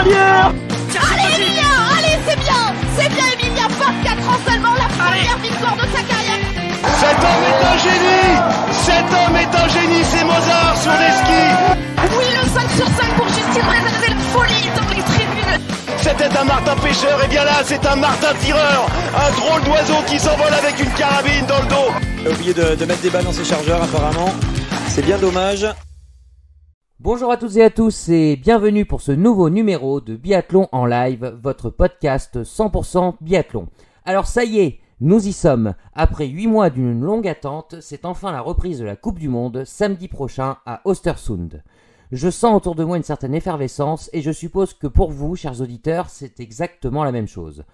Allez Emilia Allez c'est bien C'est bien Emilia 24 ans seulement la première victoire de sa carrière. Cet homme est un génie Cet homme est un génie, c'est Mozart sur les skis. Oui le 5 sur 5 pour Justine Breza, c'est la folie dans les tribunes. C'était un Martin pêcheur, et bien là c'est un Martin tireur. Un drôle d'oiseau qui s'envole avec une carabine dans le dos. A oublié de, de mettre des balles dans ses chargeurs apparemment. C'est bien dommage. Bonjour à toutes et à tous et bienvenue pour ce nouveau numéro de Biathlon en live, votre podcast 100% biathlon. Alors ça y est, nous y sommes. Après 8 mois d'une longue attente, c'est enfin la reprise de la Coupe du Monde samedi prochain à Ostersund. Je sens autour de moi une certaine effervescence et je suppose que pour vous, chers auditeurs, c'est exactement la même chose.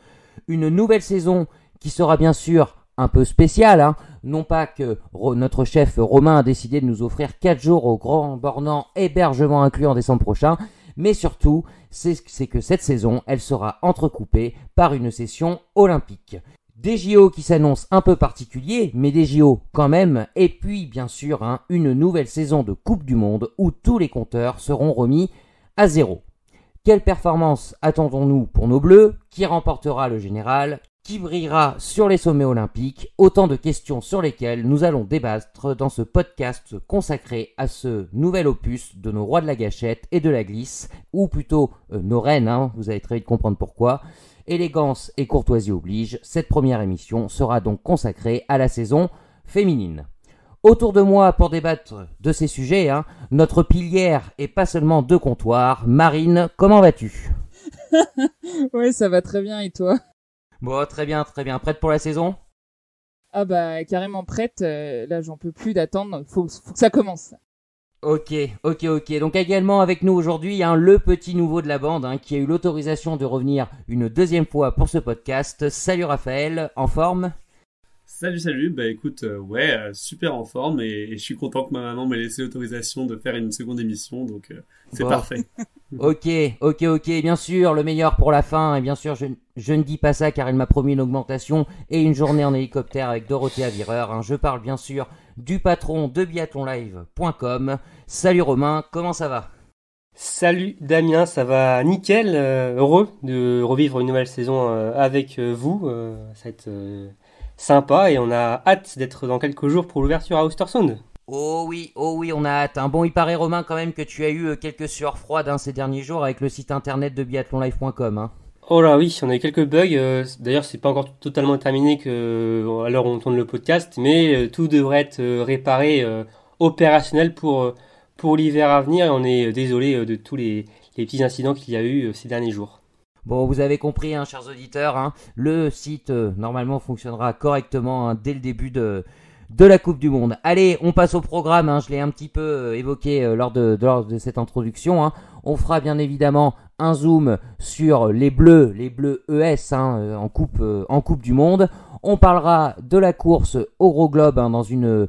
Une nouvelle saison qui sera bien sûr un peu spéciale, hein. non pas que notre chef Romain a décidé de nous offrir 4 jours au Grand Bornand, hébergement inclus en décembre prochain, mais surtout, c'est que cette saison, elle sera entrecoupée par une session olympique. Des JO qui s'annoncent un peu particuliers, mais des JO quand même, et puis bien sûr hein, une nouvelle saison de Coupe du Monde où tous les compteurs seront remis à zéro. Quelle performance attendons-nous pour nos Bleus? Qui remportera le général? Qui brillera sur les sommets olympiques, autant de questions sur lesquelles nous allons débattre dans ce podcast consacré à ce nouvel opus de nos rois de la gâchette et de la glisse, ou plutôt euh, nos reines, hein, vous allez très vite comprendre pourquoi. Élégance et courtoisie oblige, cette première émission sera donc consacrée à la saison féminine. Autour de moi pour débattre de ces sujets, hein, notre pilière et pas seulement de comptoir, Marine, comment vas-tu? Ouais, ça va très bien et toi? Bon, très bien, très bien. Prête pour la saison? Ah bah carrément prête. Euh, là, j'en peux plus d'attendre. Faut, faut que ça commence. Ok, ok, ok. Donc également avec nous aujourd'hui, hein, le petit nouveau de la bande hein, qui a eu l'autorisation de revenir une deuxième fois pour ce podcast. Salut Raphaël, en forme? Salut, salut. Bah écoute, euh, ouais, euh, super en forme et, je suis content que ma maman m'ait laissé l'autorisation de faire une seconde émission, donc c'est parfait. ok, ok, ok. Bien sûr, le meilleur pour la fin. Et bien sûr, je, je ne dis pas ça car elle m'a promis une augmentation et une journée en hélicoptère avec Dorothée Avireur. Hein. Je parle bien sûr du patron de biathlonlive.com. Salut Romain, comment ça va? Salut Damien, ça va nickel, euh, heureux de revivre une nouvelle saison euh, avec euh, vous, ça va être sympa et on a hâte d'être dans quelques jours pour l'ouverture à Ostersund. Oh oui, oh oui, on a hâte. Hein. Bon, il paraît Romain quand même que tu as eu quelques sueurs froides hein, ces derniers jours avec le site internet de biathlonlive.com. Hein. Oh là oui, on a eu quelques bugs. Euh, d'ailleurs, c'est pas encore totalement terminé que euh, à l'heure où on tourne le podcast, mais euh, tout devrait être réparé, opérationnel pour pour l'hiver à venir. Et on est désolé de tous les, petits incidents qu'il y a eu ces derniers jours. Bon, vous avez compris, hein, chers auditeurs, hein, le site normalement fonctionnera correctement hein, dès le début de la Coupe du Monde. Allez, on passe au programme. Je l'ai un petit peu euh, évoqué euh, lors, de, cette introduction. On fera bien évidemment un zoom sur les bleus, les bleus ES euh, en Coupe du Monde. On parlera de la course Euro Globe dans, une,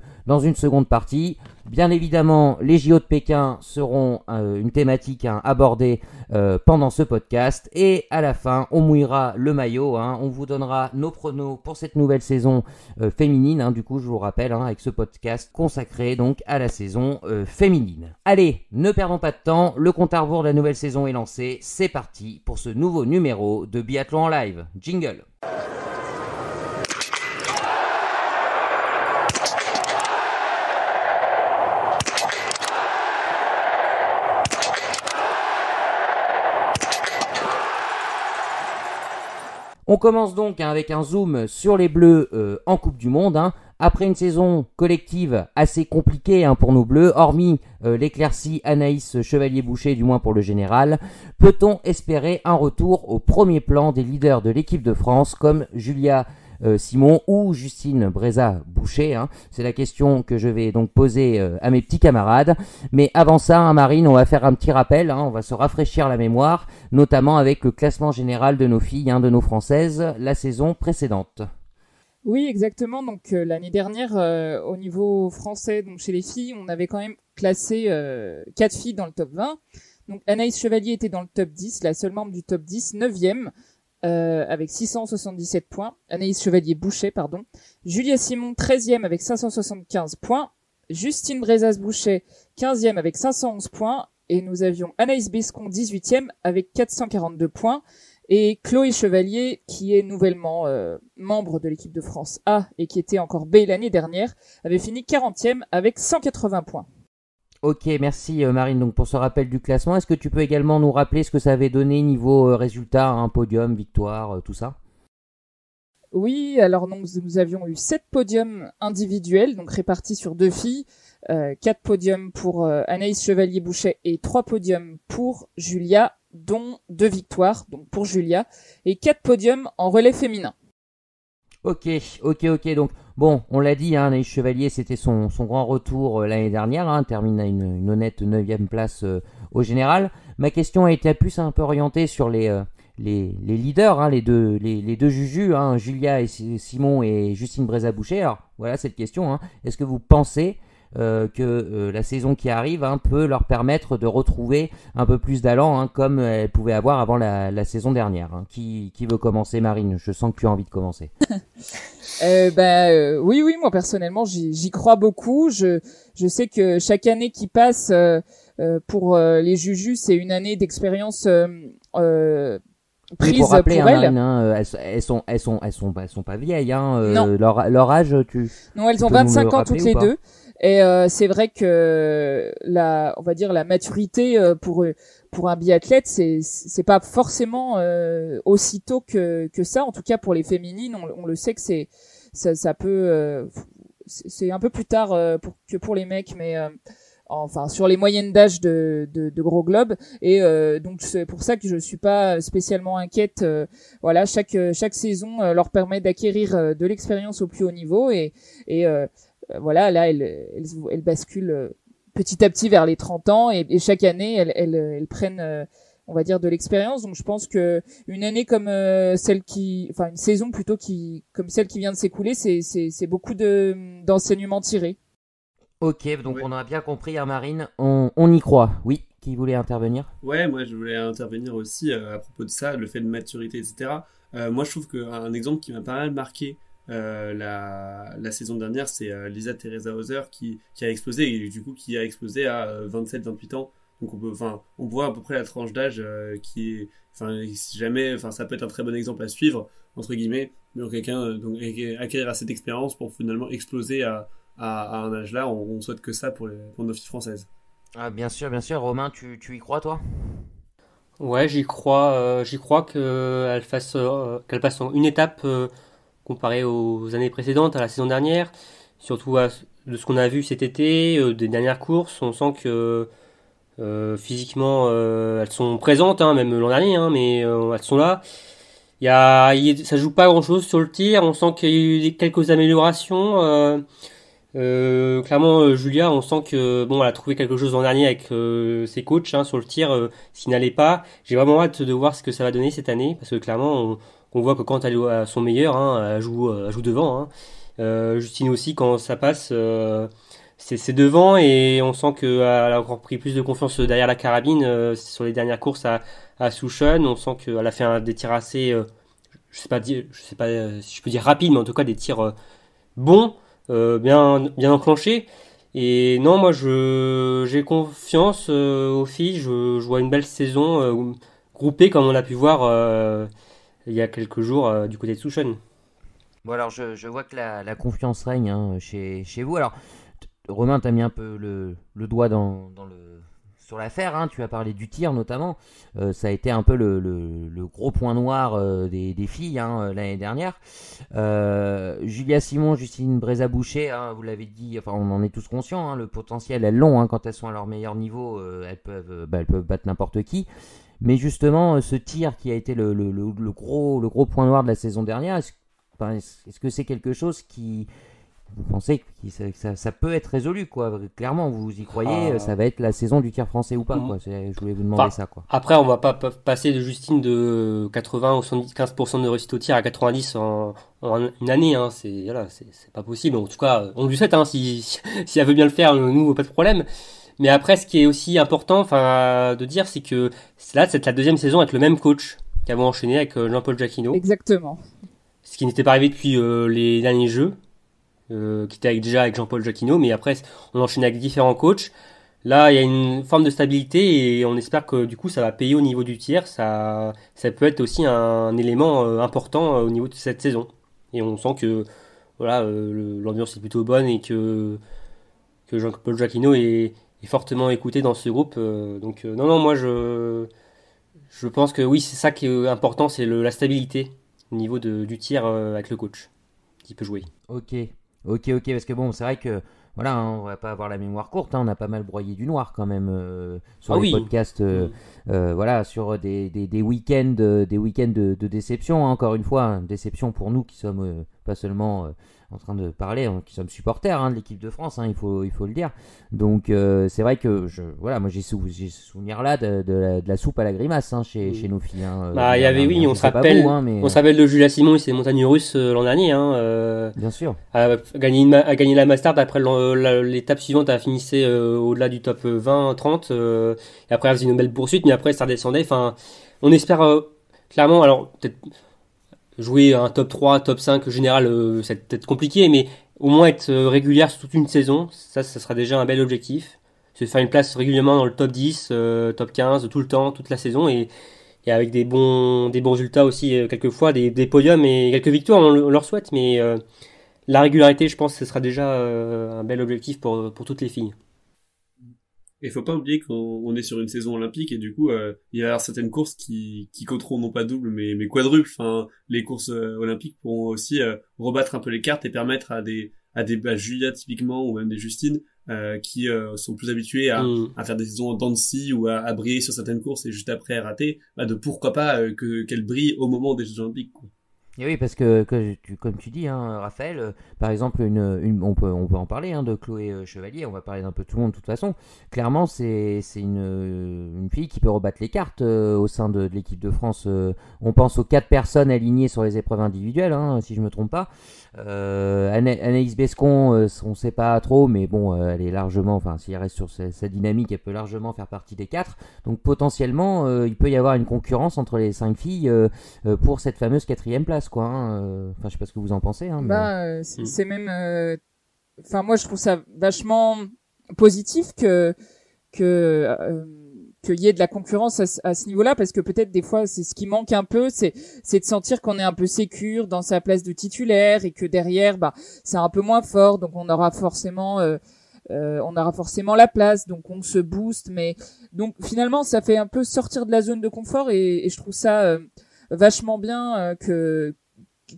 seconde partie. Bien évidemment, les JO de Pékin seront euh, une thématique hein, abordée euh, pendant ce podcast. Et à la fin, on mouillera le maillot. Hein. on vous donnera nos pronos pour cette nouvelle saison euh, féminine. Hein. du coup, je vous rappelle, avec ce podcast consacré donc à la saison féminine. Allez, ne perdons pas de temps. Le compte à rebours de la nouvelle saison est lancé. C'est parti pour ce nouveau numéro de Biathlon en live. Jingle. On commence donc hein, avec un zoom sur les Bleus euh, en Coupe du Monde. Hein. Après une saison collective assez compliquée hein, pour nos Bleus, hormis euh, l'éclaircie Anaïs Chevalier-Boucher, du moins pour le général, peut-on espérer un retour au premier plan des leaders de l'équipe de France comme Julia Simon ou Justine Breza Boucher hein. C'est la question que je vais donc poser euh, à mes petits camarades. Mais avant ça, hein, Marine, on va faire un petit rappel, hein. on va se rafraîchir la mémoire, notamment avec le classement général de nos filles, de nos françaises, la saison précédente. Oui, exactement. Donc euh, l'année dernière, au niveau français, donc chez les filles, on avait quand même classé quatre filles dans le top 20. Donc Anaïs Chevalier était dans le top 10, la seule membre du top 10, 9e. Euh, avec 677 points. Anaïs Chevalier-Boucher, pardon. Julia Simon, 13e avec 575 points. Justine Brezas-Boucher, 15e avec 511 points. et nous avions Anaïs Bescon 18e avec 442 points et Chloé Chevalier qui est nouvellement euh, membre de l'équipe de France A et qui était encore B l'année dernière avait fini 40e avec 180 points. Ok, merci euh, Marine donc pour ce rappel du classement. Est-ce que tu peux également nous rappeler ce que ça avait donné niveau résultat, un podium, victoire, tout ça? Oui, alors donc, nous avions eu sept podiums individuels, donc répartis sur deux filles, euh, quatre podiums pour euh, Anaïs Chevalier-Bouchet et trois podiums pour Julia, dont deux victoires, donc pour Julia, et quatre podiums en relais féminin. Ok, ok, ok. Donc, bon, on l'a dit, hein, Anaïs Chevalier, c'était son, grand retour euh, l'année dernière, hein, termine à une, honnête neuvième place au général. Ma question a été plus un peu orientée sur les les, leaders, hein, les deux, les, les deux Juju, hein, Julia et Simon et Justine Brézaboucher. Alors voilà cette question. Hein. Est-ce que vous pensez euh, que euh, la saison qui arrive hein, peut leur permettre de retrouver un peu plus d'allant hein, comme elles pouvaient avoir avant la, la saison dernière hein. qui, qui, veut commencer Marine? Je sens que tu as envie de commencer. euh, bah, euh, oui, oui, moi personnellement j'y crois beaucoup. Je, je sais que chaque année qui passe pour les Juju, c'est une année d'expérience prise pour, rappeler, pour hein, elles. Hein, elles, elles, sont, elles sont, elles sont, elles sont pas vieilles. Hein, euh, leur, leur âge, tu. Non, elles ont 25 ans toutes les deux. Et euh, c'est vrai que la, on va dire la maturité euh, pour pour un biathlète, c'est c'est pas forcément euh, aussitôt que que ça. En tout cas pour les féminines, on, on le sait que c'est ça, ça peut euh, c'est un peu plus tard pour, que pour les mecs, mais enfin sur les moyennes d'âge de, de, de, gros globes et euh, donc c'est pour ça que je suis pas spécialement inquiète euh, voilà chaque chaque saison euh, leur permet d'acquérir de l'expérience au plus haut niveau et et voilà là elles, elles, elles, basculent petit à petit vers les 30 ans et, et chaque année elles, elles, elles prennent on va dire de l'expérience. Donc je pense que une année comme celle qui enfin une saison plutôt qui comme celle qui vient de s'écouler c'est c'est c'est beaucoup de d'enseignements tirés. Ok, donc on a bien compris, hein, Marine, on, on, y croit. Oui, qui voulait intervenir? Ouais, moi je voulais intervenir aussi euh, à propos de ça, le fait de maturité, etc. Euh, moi je trouve qu'un exemple qui m'a pas mal marqué euh, la, la, saison dernière, c'est euh, Lisa Teresa Hauser qui, qui a explosé et du coup qui a explosé à 27-28 ans. Donc on peut, enfin, on voit à peu près la tranche d'âge qui est, enfin, si jamais, enfin, ça peut être un très bon exemple à suivre entre guillemets, mais quelqu'un donc acquérir cette expérience pour finalement exploser à à, un âge là, on, souhaite que ça pour, les, pour nos filles françaises. Ah, bien sûr, bien sûr. Romain, tu, tu y crois, toi? Ouais, j'y crois. Euh, j'y crois qu'elle fasse, euh, qu'elle passe en une étape euh, comparée aux années précédentes, à la saison dernière. Surtout de ce qu'on a vu cet été, des dernières courses, on sent que physiquement elles sont présentes, hein, même l'an dernier, hein, mais elles sont là. Il y a, ça joue pas grand chose sur le tir. On sent qu'il y a eu quelques améliorations. Euh, clairement, euh, Julia, on sent que bon, elle a trouvé quelque chose l'an dernier avec euh, ses coachs hein, sur le tir, euh, s'il n'allait pas. J'ai vraiment hâte de voir ce que ça va donner cette année, parce que clairement, on, on voit que quand elle est à son meilleur, hein, elle joue, joue devant. Hein. Justine aussi, quand ça passe, c'est devant et on sent qu'elle a encore pris plus de confiance derrière la carabine sur les dernières courses à, à Souchon. On sent qu'elle a fait des tirs assez, je sais pas, sais pas si je peux dire rapide, mais en tout cas des tirs bons. Euh, bien, bien enclenché. Et non, moi, j'ai confiance euh, aux filles. Je, je, vois une belle saison euh, groupée comme on a pu voir il y a quelques jours du côté de Souchon. Bon, alors, je, vois que la, confiance règne hein, chez, chez vous. Alors, Romain, tu as mis un peu le, le doigt dans, dans le, sur l'affaire. Hein, tu as parlé du tir notamment. Euh, ça a été un peu le, le, gros point noir euh, des, des, filles hein, euh, l'année dernière. Euh, Julia Simon, Justine Brézaboucher, vous l'avez dit, enfin on en est tous conscients, le potentiel elles l'ont quand elles sont à leur meilleur niveau, elles, peuvent, bah, elles peuvent battre n'importe qui. Mais justement, ce tir qui a été le, le, le, gros, le gros point noir de la saison dernière, est-ce que c'est quelque chose qui, vous pensez que ça, ça, peut être résolu, quoi? Clairement, vous y croyez, ah. ça va être la saison du tir français ou pas, quoi. Je voulais vous demander ça, quoi. Après, on va pas passer de Justine de 80 ou 75% de réussite au tir à 90 en, une année, hein. C'est, voilà, c'est pas possible. En tout cas, on lui souhaite, hein. Si, si, elle veut bien le faire, nous, pas de problème. Mais après, ce qui est aussi important, enfin, de dire, c'est que là, c'est la deuxième saison avec le même coach qu'avons enchaîné avec euh, Jean-Paul Jacquino. Exactement. Ce qui n'était pas arrivé depuis euh, les derniers jeux. Euh, qui était déjà avec Jean-Paul Jacquino, mais après on enchaînait avec différents coachs. Là, il y a une forme de stabilité et on espère que du coup, ça va payer au niveau du tir. Ça, ça peut être aussi un élément euh, important au niveau de cette saison. Et on sent que voilà, l'ambiance est plutôt bonne et que, que Jean-Paul Jacquino est, est, fortement écouté dans ce groupe. donc, non, non, moi, je, je pense que oui, c'est ça qui est important, c'est la stabilité au niveau de, du tir avec le coach qui peut jouer. Ok, ok, ok, parce que bon, c'est vrai que voilà, hein, on va pas avoir la mémoire courte, hein, on a pas mal broyé du noir quand même euh, sur ah les podcasts, euh, mm. euh, voilà, sur des, des, des week-ends, des week-ends de, de, déception, hein, encore une fois, déception pour nous qui sommes pas seulement en train de parler, hein, qui sommes supporters hein, de l'équipe de France, hein, il, faut, il faut le dire. Donc euh, c'est vrai que je, voilà, moi j'ai sou, souvenir là de, de, la, soupe à la grimace chez, chez nos filles. bah il y avait oui, on se rappelle, on s'appelle de Julia Simon et ses montagnes russes euh, l'an dernier. Euh, Bien sûr. A gagné, a gagné la Mastard après l'étape suivante, a finissé au-delà du top 20-30 et après elle faisait une belle poursuite, mais après ça redescendait. Enfin, on espère clairement, alors peut-être jouer un top 3, top 5 général, euh, c'est peut-être compliqué, mais au moins être euh, régulière sur toute une saison, ça, ça sera déjà un bel objectif. Se faire une place régulièrement dans le top 10, euh, top 15, tout le temps, toute la saison, et, et avec des bons, des bons résultats aussi, quelquefois, des, des, podiums et quelques victoires, on, leur souhaite, mais la régularité, je pense, ce sera déjà un bel objectif pour, pour toutes les filles. Et faut pas oublier qu'on est sur une saison olympique et du coup euh, il y a certaines courses qui qui compteront non pas double mais mais quadruple. Enfin les courses euh, olympiques pourront aussi euh, rebattre un peu les cartes et permettre à des à des à Julia typiquement ou même des Justine qui sont plus habitués à, mm. à faire des saisons en dents ou à, à, briller sur certaines courses et juste après rater, bah de pourquoi pas que qu'elles brillent au moment des Jeux olympiques. Quoi. Et oui, parce que, comme tu dis, hein, Raphaël, euh, par exemple, on, peut, en parler hein, de Chloé euh, Chevalier, on va parler d'un peu tout le monde de toute façon. Clairement, c'est une, une fille qui peut rebattre les cartes euh, au sein de, l'équipe de France. on pense aux quatre personnes alignées sur les épreuves individuelles, hein, si je me trompe pas. Euh, Anaïs Bescon, euh, on ne sait pas trop, mais bon, euh, elle est largement, enfin, si elle reste sur sa, dynamique, elle peut largement faire partie des quatre. Donc potentiellement, il peut y avoir une concurrence entre les cinq filles pour cette fameuse quatrième place, quoi. Hein, enfin, je sais pas ce que vous en pensez. Hein, bah, c'est même, enfin, moi, je trouve ça vachement positif que que qu'il y ait de la concurrence à, ce niveau-là parce que peut-être des fois c'est ce qui manque un peu c'est c'est de sentir qu'on est un peu sécure dans sa place de titulaire et que derrière bah c'est un peu moins fort donc on aura forcément euh, euh, on aura forcément la place donc on se booste mais donc finalement ça fait un peu sortir de la zone de confort et, et je trouve ça euh, vachement bien que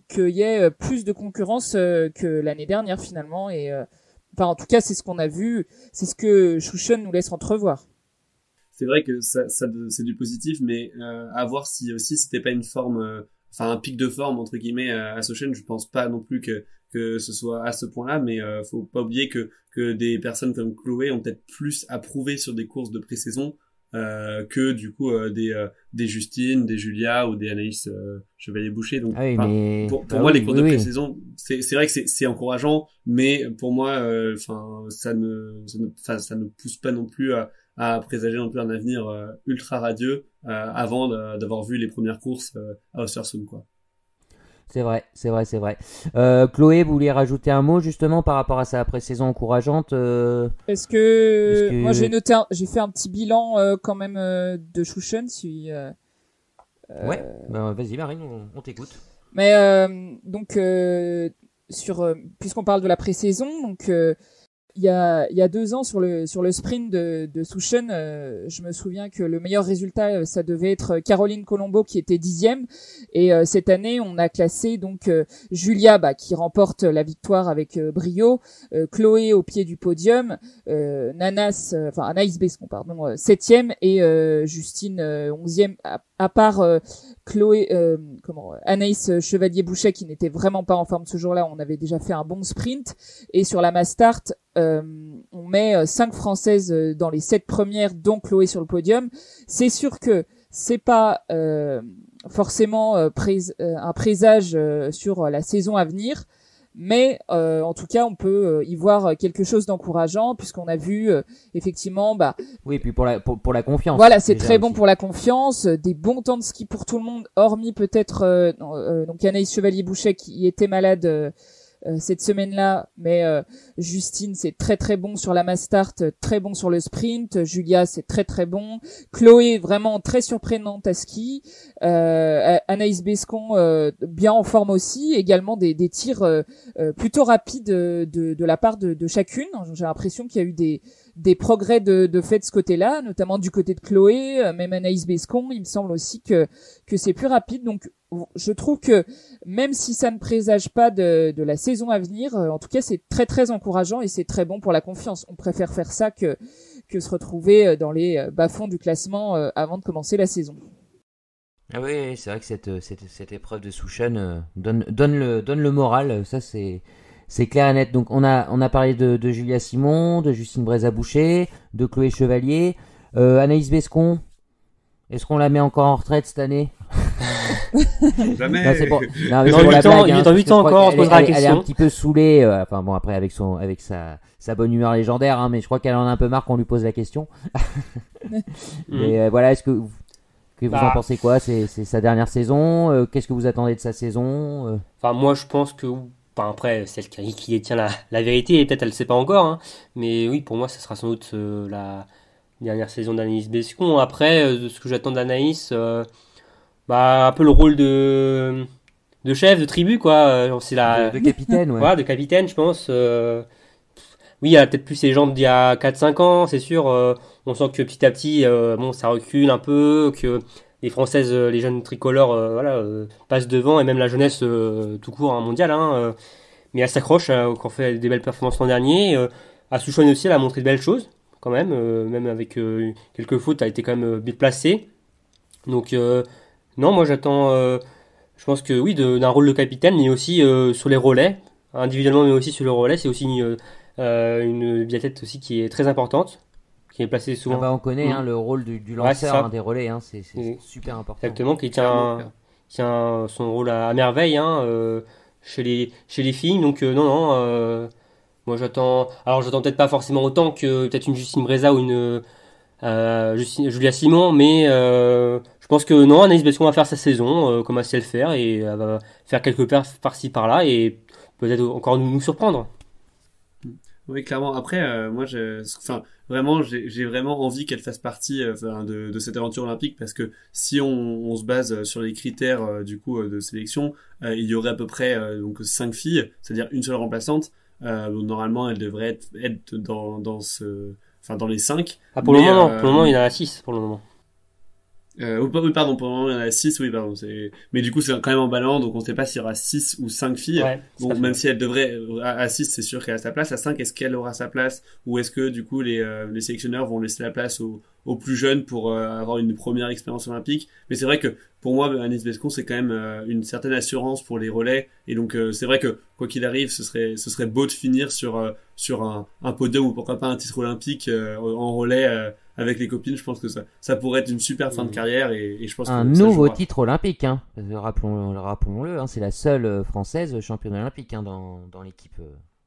qu'il y ait plus de concurrence que l'année dernière finalement. Et enfin en tout cas c'est ce qu'on a vu. C'est ce que Chouchen nous laisse entrevoir. C'est vrai que ça, c'est du positif, mais euh, à voir si aussi c'était pas une forme, euh, un pic de forme entre guillemets à Sochen. Je pense pas non plus que que ce soit à ce point-là, mais euh, faut pas oublier que que des personnes comme Chloé ont peut-être plus approuvé sur des courses de pré-saison euh, que du coup euh, des des Justine, des Julia ou des Anaïs Chevalier Boucher. Donc ah pour, pour ah moi les courses de pré-saison, c'est c'est vrai que c'est c'est encourageant, mais pour moi enfin ça ne ça ne, ça ne pousse pas non plus à à présager non plus un avenir euh, ultra radieux euh, avant d'avoir vu les premières courses euh, à Ostersund quoi. C'est vrai, c'est vrai, c'est vrai. Chloé, vous vouliez rajouter un mot justement par rapport à sa pré-saison encourageante Est-ce que... moi j'ai noté, j'ai fait un petit bilan quand même de Shushen si. Ouais, ben, vas-y Marine, on, t'écoute. Mais donc sur, puisqu'on parle de la pré-saison, donc il y a, il y a deux ans sur le sur le sprint de, de euh, je me souviens que le meilleur résultat euh, ça devait être Caroline Colombo qui était dixième. Et euh, cette année on a classé donc Julia bah, qui remporte la victoire avec brio, Chloé au pied du podium, Nanas enfin Anaïs Bescon pardon septième et Justine onzième. À, à, part Chloé comment Anaïs Chevalier Boucher qui n'était vraiment pas en forme ce jour-là, on avait déjà fait un bon sprint. Et sur la Mastart euh, on met euh, cinq françaises euh, dans les sept premières, dont Chloé sur le podium. C'est sûr que c'est pas forcément un présage sur la saison à venir, mais en tout cas on peut y voir quelque chose d'encourageant puisqu'on a vu effectivement bah oui puis pour la pour, la confiance voilà c'est très bon pour la confiance des bons temps de ski pour tout le monde hormis peut-être donc Anaïs Chevalier Boucher qui était malade euh, cette semaine-là, mais euh, Justine c'est très très bon sur la mass start, très bon sur le sprint, Julia c'est très très bon, Chloé vraiment très surprenante à ski, euh, Anaïs Bescon bien en forme aussi, également des, des tirs plutôt rapides de, de, la part de, de chacune. J'ai l'impression qu'il y a eu des des progrès de, fait de ce côté-là, notamment du côté de Chloé, même Anaïs Bescon, il me semble aussi que que c'est plus rapide. Donc je trouve que même si ça ne présage pas de, la saison à venir, euh, en tout cas c'est très très encourageant et c'est très bon pour la confiance. On préfère faire ça que que se retrouver euh, dans les euh, bas-fonds du classement avant de commencer la saison. Ah oui, c'est vrai que cette, cette, épreuve de Souchen donne, donne, le, donne le moral, ça c'est, c'est clair et net. Donc on a, on a parlé de, de Julia Simon, de Justine Brézaboucher, de Chloé Chevalier, Anaïs Bescon. Est-ce qu'on la met encore en retraite cette année Jamais. Non, c'est pour, non, mais pour la blague, il hein, est dans 8 ans encore, on se posera la question. Elle est un petit peu saoulée, euh, enfin bon, après avec son, avec sa, sa bonne humeur légendaire, hein, mais je crois qu'elle en a un peu marre qu'on lui pose la question. mais euh, voilà, est-ce que, que vous Bah. en pensez quoi? C'est c'est sa dernière saison euh, Qu'est-ce que vous attendez de sa saison euh? Enfin, moi, je pense que. Enfin, après, celle qui, qui détient la, la vérité, et peut-être elle ne sait pas encore, hein, mais oui, pour moi, ça sera sans doute euh, la dernière saison d'Anaïs Bescon. Après, euh, ce que j'attends d'Anaïs, euh, bah, un peu le rôle de, de chef, de tribu, quoi. C'est la. de, de capitaine, ouais. De capitaine, je pense. Oui, il y a peut-être plus ces jambes d'il y a 4-5 ans, c'est sûr. On sent que petit à petit, bon, ça recule un peu, que les Françaises, euh, les jeunes tricolores, euh, voilà, euh, passent devant, et même la jeunesse tout court, hein, mondiale. Hein, mais elle s'accroche, euh, qu'on fait des belles performances l'an dernier. À Souchon aussi, elle a montré de belles choses, quand même. même avec quelques fautes, elle a été quand même bien placée. Donc, non, moi j'attends, je pense que oui, d'un rôle de capitaine, mais aussi sur les relais, individuellement, mais aussi sur le relais. C'est aussi une, une biathlète aussi qui est très importante, qui est placée Ah souvent. bah, on connaît Mm. hein, le rôle du, Ouais, lanceur ça. hein, des relais, hein, c'est Mm. super important. Exactement, qui tient, tient son rôle à, à merveille euh, chez les chez les filles. Donc euh, non non, euh, moi j'attends. Alors j'attends peut-être pas forcément autant que peut-être une Justine Breza ou une Julia Simon, mais je pense que non, Anaïs Bescon va faire sa saison comme elle sait le faire et elle va faire quelques perfs par-ci par-là et peut-être encore nous, nous surprendre. Oui, clairement. Après, euh, moi, je, enfin, vraiment, j'ai vraiment envie qu'elle fasse partie euh, de, de cette aventure olympique parce que si on, on se base sur les critères euh, du coup euh, de sélection, euh, il y aurait à peu près euh, donc cinq filles, c'est-à-dire une seule remplaçante. Euh, donc, normalement, elle devrait être, être dans, dans ce, enfin, dans les cinq. Ah, pour le moment, non. euh, Pour le moment, il y en a 6 pour le moment. Euh, oui, pardon, pour le moment, il y en a six, oui, pardon. Mais du coup, c'est quand même emballant, donc on sait pas s'il y aura six ou cinq filles. Ouais, Bon, même si elle devrait, euh, à, à 6, c'est sûr qu'elle a sa place. À 5, est-ce qu'elle aura sa place? Ou est-ce que, du coup, les, euh, les sélectionneurs vont laisser la place aux, aux plus jeunes pour euh, avoir une première expérience olympique? Mais c'est vrai que, pour moi, Anis Bescon, c'est quand même euh, une certaine assurance pour les relais. Et donc, euh, c'est vrai que, quoi qu'il arrive, ce serait, ce serait beau de finir sur, euh, sur un, un podium ou pourquoi pas un titre olympique euh, en relais euh, avec les copines. Je pense que ça, ça pourrait être une super fin de Mhm. carrière et, et je pense Un que nouveau titre olympique, hein. Euh, rappelons- rappelons-le, hein, c'est la seule euh, française championne olympique hein, dans, dans l'équipe euh,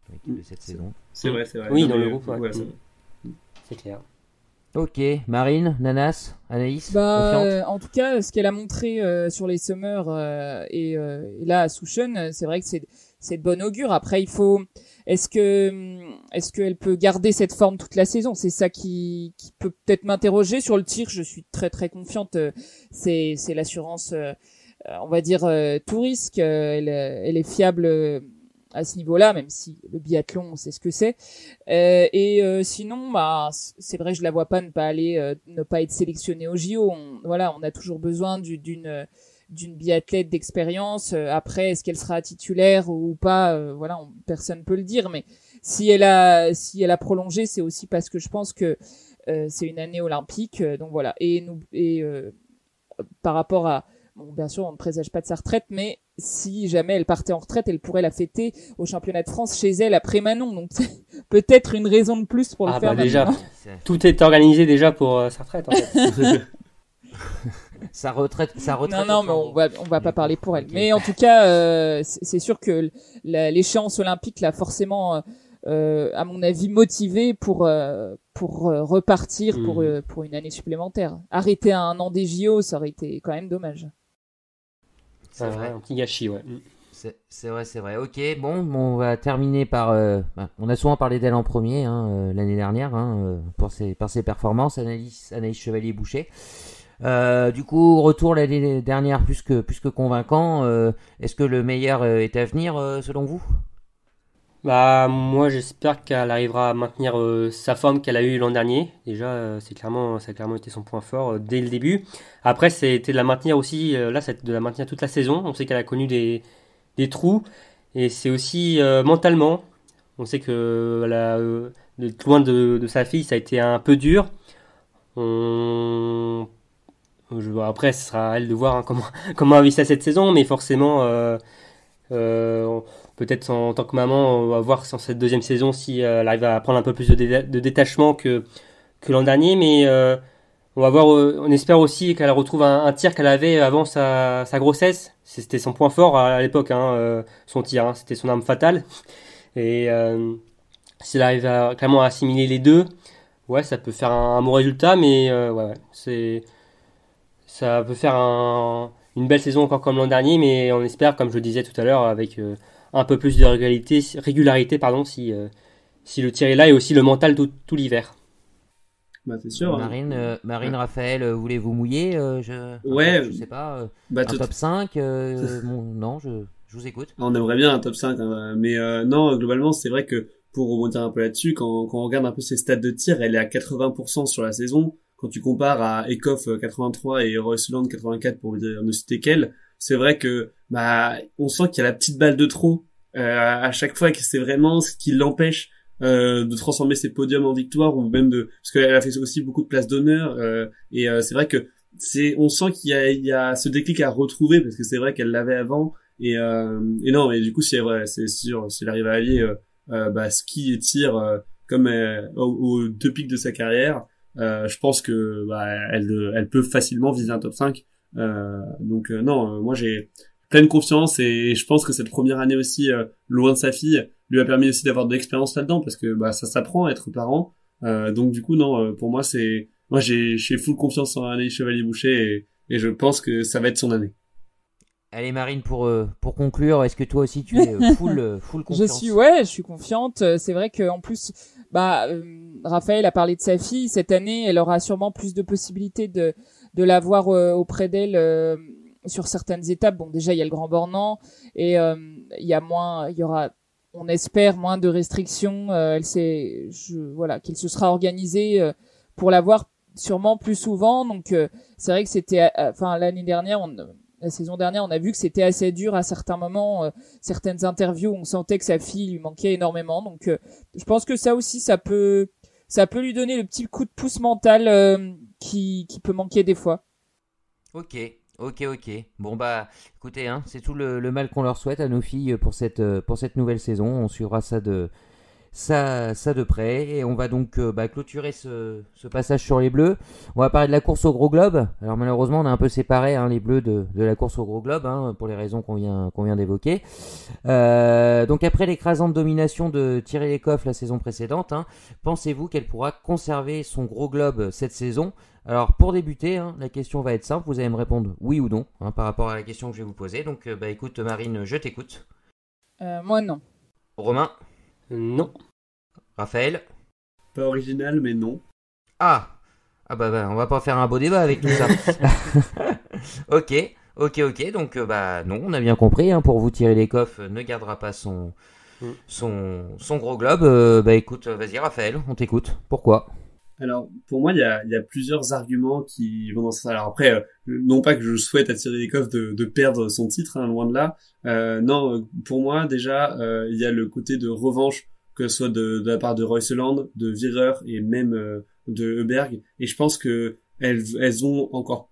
dans l'équipe de cette saison. C'est vrai, c'est vrai. Oui, Non, dans mais, le groupe, ouais. voilà, c'est clair. Ok, Marine, Nanas, Anaïs, Bah, euh, en tout cas, ce qu'elle a montré euh, sur les Summers euh, et, euh, et là à Souchon, c'est vrai que c'est c'est de bon augure. Après, il faut est-ce que est-ce qu'elle peut garder cette forme toute la saison? C'est ça qui, qui peut peut-être m'interroger sur le tir. Je suis très très confiante. C'est c'est l'assurance, euh, on va dire euh, tout risque. Elle elle est fiable. euh, à ce niveau-là, même si le biathlon, on sait ce que c'est. Euh, et euh, sinon, bah, c'est vrai, je la vois pas ne pas aller, euh, ne pas être sélectionnée au JO. Voilà, on a toujours besoin du- d'une euh, d'une biathlète d'expérience. Euh, après, est-ce qu'elle sera titulaire ou pas euh, Voilà, on- personne peut le dire. Mais si elle a si elle a prolongé, c'est aussi parce que je pense que euh, c'est une année olympique. euh, donc voilà. Et nous et euh, par rapport à Bon, bien sûr, on ne présage pas de sa retraite, mais si jamais elle partait en retraite, elle pourrait la fêter au championnat de France chez elle après Manon. Donc, c'est peut-être une raison de plus pour le Ah, faire bah, déjà. Tout est organisé déjà pour euh, sa retraite. En fait. Sa retraite, sa retraite. Non, non, mais on va, on va pas parler pour elle. Mais en tout cas, euh, c'est sûr que la- l'échéance olympique l'a forcément, euh, à mon avis, motivée pour euh, pour euh, repartir pour Mhm. euh, pour une année supplémentaire. Arrêter à un an des JO, ça aurait été quand même dommage. C'est vrai. Un petit gâchis, ouais. Mm. C'est vrai, c'est vrai. Ok, bon, on va terminer par. Euh, bah, on a souvent parlé d'elle en premier hein, euh, l'année dernière hein, euh, pour ses, par ses performances, Anaïs, Anaïs Chevalier-Boucher. Du coup, retour l'année dernière plus que, convaincant. Est-ce que le meilleur est à venir selon vous? Bah moi j'espère qu'elle arrivera à maintenir sa forme qu'elle a eue l'an dernier. Déjà c'est clairement ça a clairement été son point fort dès le début. Après c'était de la maintenir aussi là c'est de la maintenir toute la saison. On sait qu'elle a connu des des trous. Et c'est aussi euh, mentalement. On sait que la, euh, loin de, sa fille, ça a été un peu dur. On... Je, après, ce sera à elle de voir hein, comment, comment vit cette saison, mais forcément, euh, peut-être en, tant que maman, on va voir sur cette deuxième saison si elle arrive à prendre un peu plus de, détachement que, que l'an dernier. Mais on va voir, euh, on espère aussi qu'elle retrouve un, tir qu'elle avait avant sa, grossesse. C'était son point fort à, l'époque, hein, euh, son tir. Hein. c'était son arme fatale. Et euh, si elle arrive à, clairement à assimiler les deux, ouais, ça peut faire un, bon résultat, mais ouais, c'est ça peut faire une belle saison encore comme l'an dernier, mais on espère, comme je le disais tout à l'heure, avec un peu plus de régularité, régularité pardon, si, si le tir est là et aussi le mental tout l'hiver. Bah, c'est sûr. Hein. Marine, euh, Marine Raphaël, euh, voulez-vous mouiller euh, je... Ouais. je sais pas. Bah, un top 5 Non, je, je, vous écoute. On aimerait bien un top 5, hein, mais non, globalement, c'est vrai que pour rebondir un peu là-dessus, quand, quand on regarde un peu ses stats de tir, elle est à 80% sur la saison. Quand tu compares à Ekoff 83 et Royce 84 pour ne citer qu'elle, c'est vrai que bah on sent qu'il y a la petite balle de trop à chaque fois que c'est vraiment ce qui l'empêche euh, de transformer ses podiums en victoire ou même de parce qu'elle a fait aussi beaucoup de places d'honneur euh, et euh, c'est vrai que c'est on sent qu'il y a, il y a ce déclic à retrouver parce que c'est vrai qu'elle l'avait avant et, euh, et non et du coup c'est vrai c'est sûr s'il arrive à allier bah, ski et tir comme aux, deux pics de sa carrière je pense que bah, elle peut facilement viser un top 5 donc non moi j'ai pleine confiance et je pense que cette première année aussi loin de sa fille lui a permis aussi d'avoir de l'expérience là-dedans parce que bah ça s'apprend à être parent. Euh, donc du coup non, euh, pour moi c'est moi j'ai j'ai full confiance en Anaïs Chevalier Boucher et, et je pense que ça va être son année. Allez Marine pour euh, pour conclure, est-ce que toi aussi tu es full full confiance Je suis ouais, je suis confiante. C'est vrai que en plus bah Raphaël a parlé de sa fille cette année, elle aura sûrement plus de possibilités de de l'avoir auprès d'elle sur certaines étapes. Bon déjà il y a le Grand Bornand et il y a moins il y aura on espère moins de restrictions. Euh, elle s'est, voilà, qu'il se sera organisé euh, pour l'avoir sûrement plus souvent. Donc euh, c'est vrai que c'était, enfin l'année dernière, on, la saison dernière, on a vu que c'était assez dur à certains moments. certaines interviews, on sentait que sa fille lui manquait énormément. Donc je pense que ça aussi, ça peut, ça peut lui donner le petit coup de pouce mental qui, qui peut manquer des fois. Ok, Ok, ok. Bon bah, écoutez, hein, c'est tout le, mal qu'on leur souhaite à nos filles pour cette, euh, pour cette nouvelle saison. On suivra ça de, ça, ça de près. Et on va donc euh, bah, clôturer ce, ce, passage sur les bleus. On va parler de la course au gros globe. Alors malheureusement, on a un peu séparé hein, les bleus de, de, la course au gros globe, hein, pour les raisons qu'on vient, qu'on vient d'évoquer. Euh, donc après l'écrasante domination de Thierry Lecoff la saison précédente, hein, pensez-vous qu'elle pourra conserver son gros globe cette saison? Alors pour débuter, hein, la question va être simple, vous allez me répondre oui ou non hein, par rapport à la question que je vais vous poser. Donc euh, bah écoute Marine, je t'écoute. Euh, moi non. Romain? Non. Raphaël Pas original mais non. Ah Ah bah, bah on va pas faire un beau débat avec tout ça. ok, ok, ok, donc euh, bah non, on a bien compris, hein, pour vous tirer les coffres, ne gardera pas son, mm. son, son gros globe. bah écoute, vas-y Raphaël, on t'écoute. Pourquoi? Alors, pour moi, il y a, y a, plusieurs arguments qui vont dans sens. Alors après, euh, non pas que je souhaite à Thierry Lecoff de, de perdre son titre, hein, loin de là. Euh, non, pour moi, déjà, euh, il y a le côté de revanche, que ce soit de, de la part de Royce Land, de Vireur et même euh, de Heuberg. Et je pense que elles, elles ont encore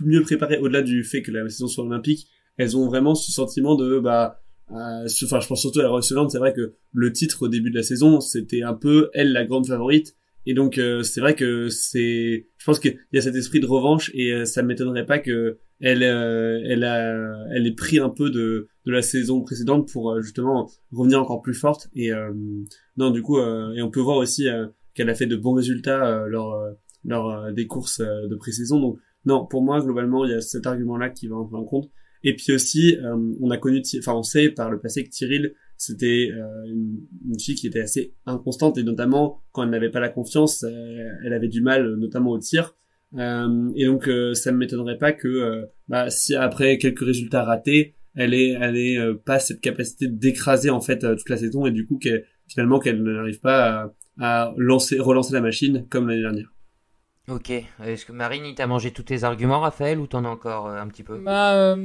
mieux préparé, au-delà du fait que la saison soit olympique, elles ont vraiment ce sentiment de... bah enfin, je pense surtout à Royce Land, c'est vrai que le titre au début de la saison, c'était un peu elle la grande favorite et donc euh, c'est vrai que c'est, je pense qu'il y a cet esprit de revanche et euh, ça m'étonnerait pas que elle, euh, elle a, elle ait pris un peu de de la saison précédente pour justement revenir encore plus forte. Et non, du coup, et on peut voir aussi qu'elle a fait de bons résultats lors lors des courses de pré-saison. Donc non, pour moi globalement, il y a cet argument-là qui va en compte. Et puis aussi, on a connu, enfin on sait par le passé que Tyril c'était une, une, fille qui était assez inconstante et notamment quand elle n'avait pas la confiance, elle avait du mal, notamment au tir. Euh, et donc euh, ça ne m'étonnerait pas que euh, bah, si après quelques résultats ratés, elle ait, elle ait pas cette capacité d'écraser en fait toute la saison et du coup qu'elle, finalement qu'elle n'arrive pas à, à, lancer, relancer la machine comme l'année dernière. Ok. Est-ce que Marine, il t'a mangé tous tes arguments, Raphaël, ou t'en as encore un petit peu? Bah,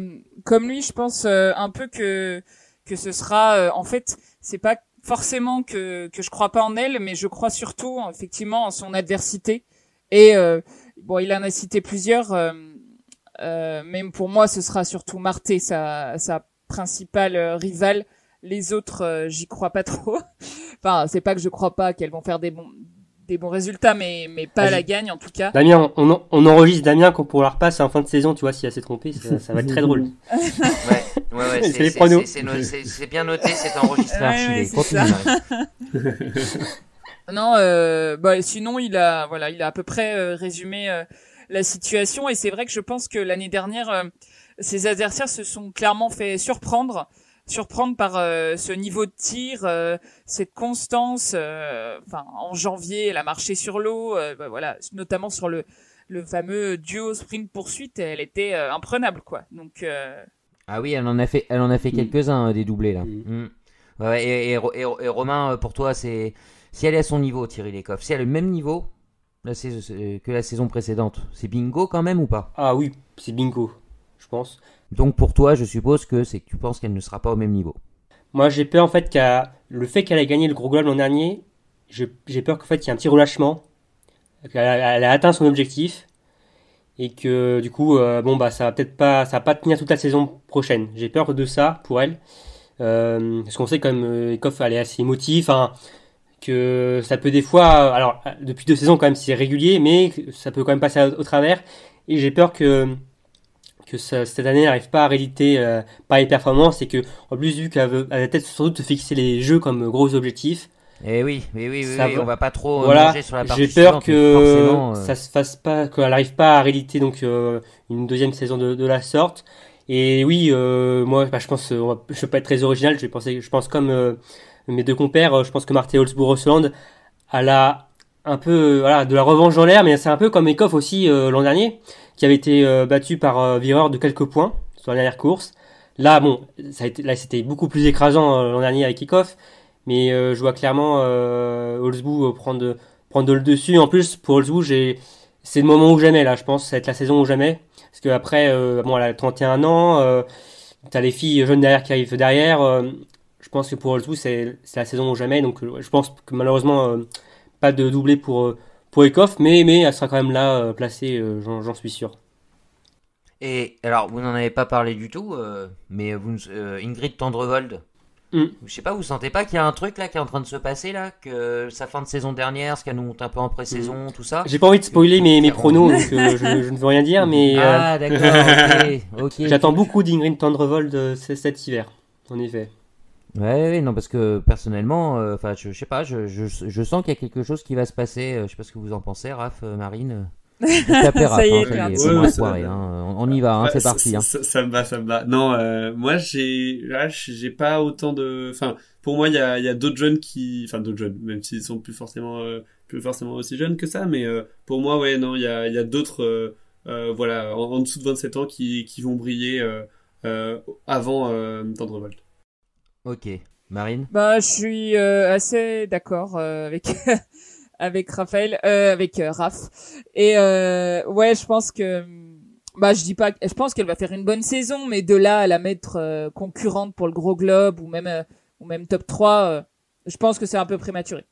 Comme lui, je pense un peu que que ce sera, en fait, c'est pas forcément que que je crois pas en elle, mais je crois surtout effectivement en son adversité et Bon, il en a cité plusieurs, euh, euh, même pour moi, ce sera surtout Marté, sa, sa principale euh, rivale. Les autres, euh, j'y crois pas trop. enfin, c'est pas que je crois pas qu'elles vont faire des bons des bons résultats, mais mais pas à la gagne en tout cas. Damien, on, on enregistre Damien quand pour la repasse en fin de saison, tu vois, si elle s'est trompé, ça, ça, va être très drôle. ouais, ouais, ouais c'est bien noté, c'est enregistré archivé. Non, euh, bah, sinon il a voilà, il a à peu près euh, résumé euh, la situation et c'est vrai que je pense que l'année dernière euh, ses adversaires se sont clairement fait surprendre, surprendre par ce niveau de tir, cette constance. Enfin, en janvier, elle a marché sur l'eau, bah, voilà, notamment sur le le fameux duo sprint poursuite, elle était imprenable quoi. Donc ah oui, elle en a fait, elle en a fait mm. quelques-uns des doublés là. Mm. Ouais, et, et, et, Romain, pour toi, c'est si elle est à son niveau, Thierry Lecoff, si elle est le même niveau que la saison précédente, c'est bingo quand même ou pas? Ah oui, c'est bingo, je pense. Donc pour toi, je suppose que c'est que tu penses qu'elle ne sera pas au même niveau. Moi, j'ai peur en fait qu'à le fait qu'elle ait gagné le gros globe l'an dernier, j'ai peur qu'en fait il y ait un petit relâchement, qu'elle a, atteint son objectif et que du coup, euh, bon bah ça va peut-être pas, ça va pas tenir toute la saison prochaine. J'ai peur de ça pour elle, euh, parce qu'on sait quand même, euh, elle est assez émotive. Que ça peut des fois, alors depuis deux saisons quand même c'est régulier, mais ça peut quand même passer au, travers. Et j'ai peur que que cette année n'arrive pas à rééditer euh, par les performances et que en plus vu qu'elle veut, elle a peut-être sans doute fixer les jeux comme gros objectifs. Et eh oui, oui, oui, oui, on va pas trop voilà, manger sur la partie J'ai peur que euh, ça se fasse pas, qu'elle n'arrive pas à rééditer donc euh, une deuxième saison de, de, la sorte. Et oui, moi, bah, je pense, je vais pas être très original. Je pense, je pense comme mes deux compères, euh, je pense que Martin Holzbourg-Rosseland a la un peu euh, voilà de la revanche dans l'air, mais c'est un peu comme Ekoff aussi euh, l'an dernier, qui avait été battu par Vireur de quelques points sur la dernière course. Là, bon, ça a été, là c'était beaucoup plus écrasant l'an dernier avec Ekoff, mais je vois clairement euh, prendre prendre le dessus. En plus, pour Holzbourg, j'ai c'est le moment ou jamais là, je pense, ça va être la saison ou jamais, parce que après, bon, elle a 31 ans, euh, t'as les filles jeunes derrière qui arrivent derrière. Je pense que pour Holzwood, c'est la saison ou jamais. Donc, euh, je pense que malheureusement, euh, pas de doublé pour, euh, pour Ekoff, mais, mais elle sera quand même là, placée, j'en suis sûr. Et alors, vous n'en avez pas parlé du tout, mais vous, Ingrid Tendrevold, mm. je sais pas, vous sentez pas qu'il y a un truc là qui est en train de se passer là, que sa fin de saison dernière, ce qu'elle nous monte un peu en pré-saison, mm. tout ça. J'ai pas envie de spoiler mes, mes pronos, donc je, ne veux rien dire, mais ah d'accord, ok. J'attends beaucoup d'Ingrid Tendrevold cet hiver, en effet. Ouais, non, parce que personnellement, euh, enfin, je, sais pas, je, je, je sens qu'il y a quelque chose qui va se passer. Euh, je sais pas ce que vous en pensez, Raph, euh, Marine. ça y est, on, y va, hein, c'est parti. Hein. Ça, me va, ça me va. Non, moi, j'ai, là, j'ai pas autant de, enfin, pour moi, il y a, y a d'autres jeunes qui, enfin, d'autres jeunes, même s'ils sont plus forcément, plus forcément aussi jeunes que ça, mais pour moi, ouais, non, il y a, y a d'autres, voilà, en, dessous de 27 ans qui, qui vont briller avant Tendrevolt. Ok. Marine? Bah, je suis euh, assez d'accord euh, avec avec Raphaël, euh, avec Raph. Et ouais, je pense que bah je dis pas, je pense qu'elle va faire une bonne saison, mais de là à la mettre concurrente pour le gros globe ou même ou même top 3, je pense que c'est un peu prématuré.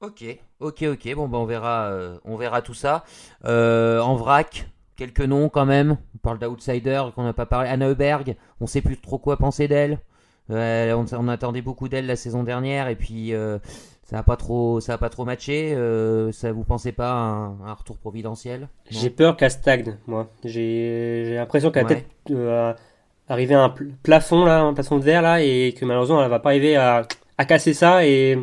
Ok, ok, ok. Bon, bah on verra, on verra tout ça. en vrac, quelques noms quand même. On parle d'outsider qu'on n'a pas parlé. Anna Heuberg, on sait plus trop quoi penser d'elle on, attendait beaucoup d'elle la saison dernière et puis euh, ça a pas trop, ça a pas trop matché. Euh, ça vous pensez pas un, un retour providentiel? J'ai peur qu'elle stagne, moi. J'ai l'impression qu'elle va peut-être euh, arriver à un plafond là, un plafond de verre là, et que malheureusement elle va pas arriver à, à casser ça et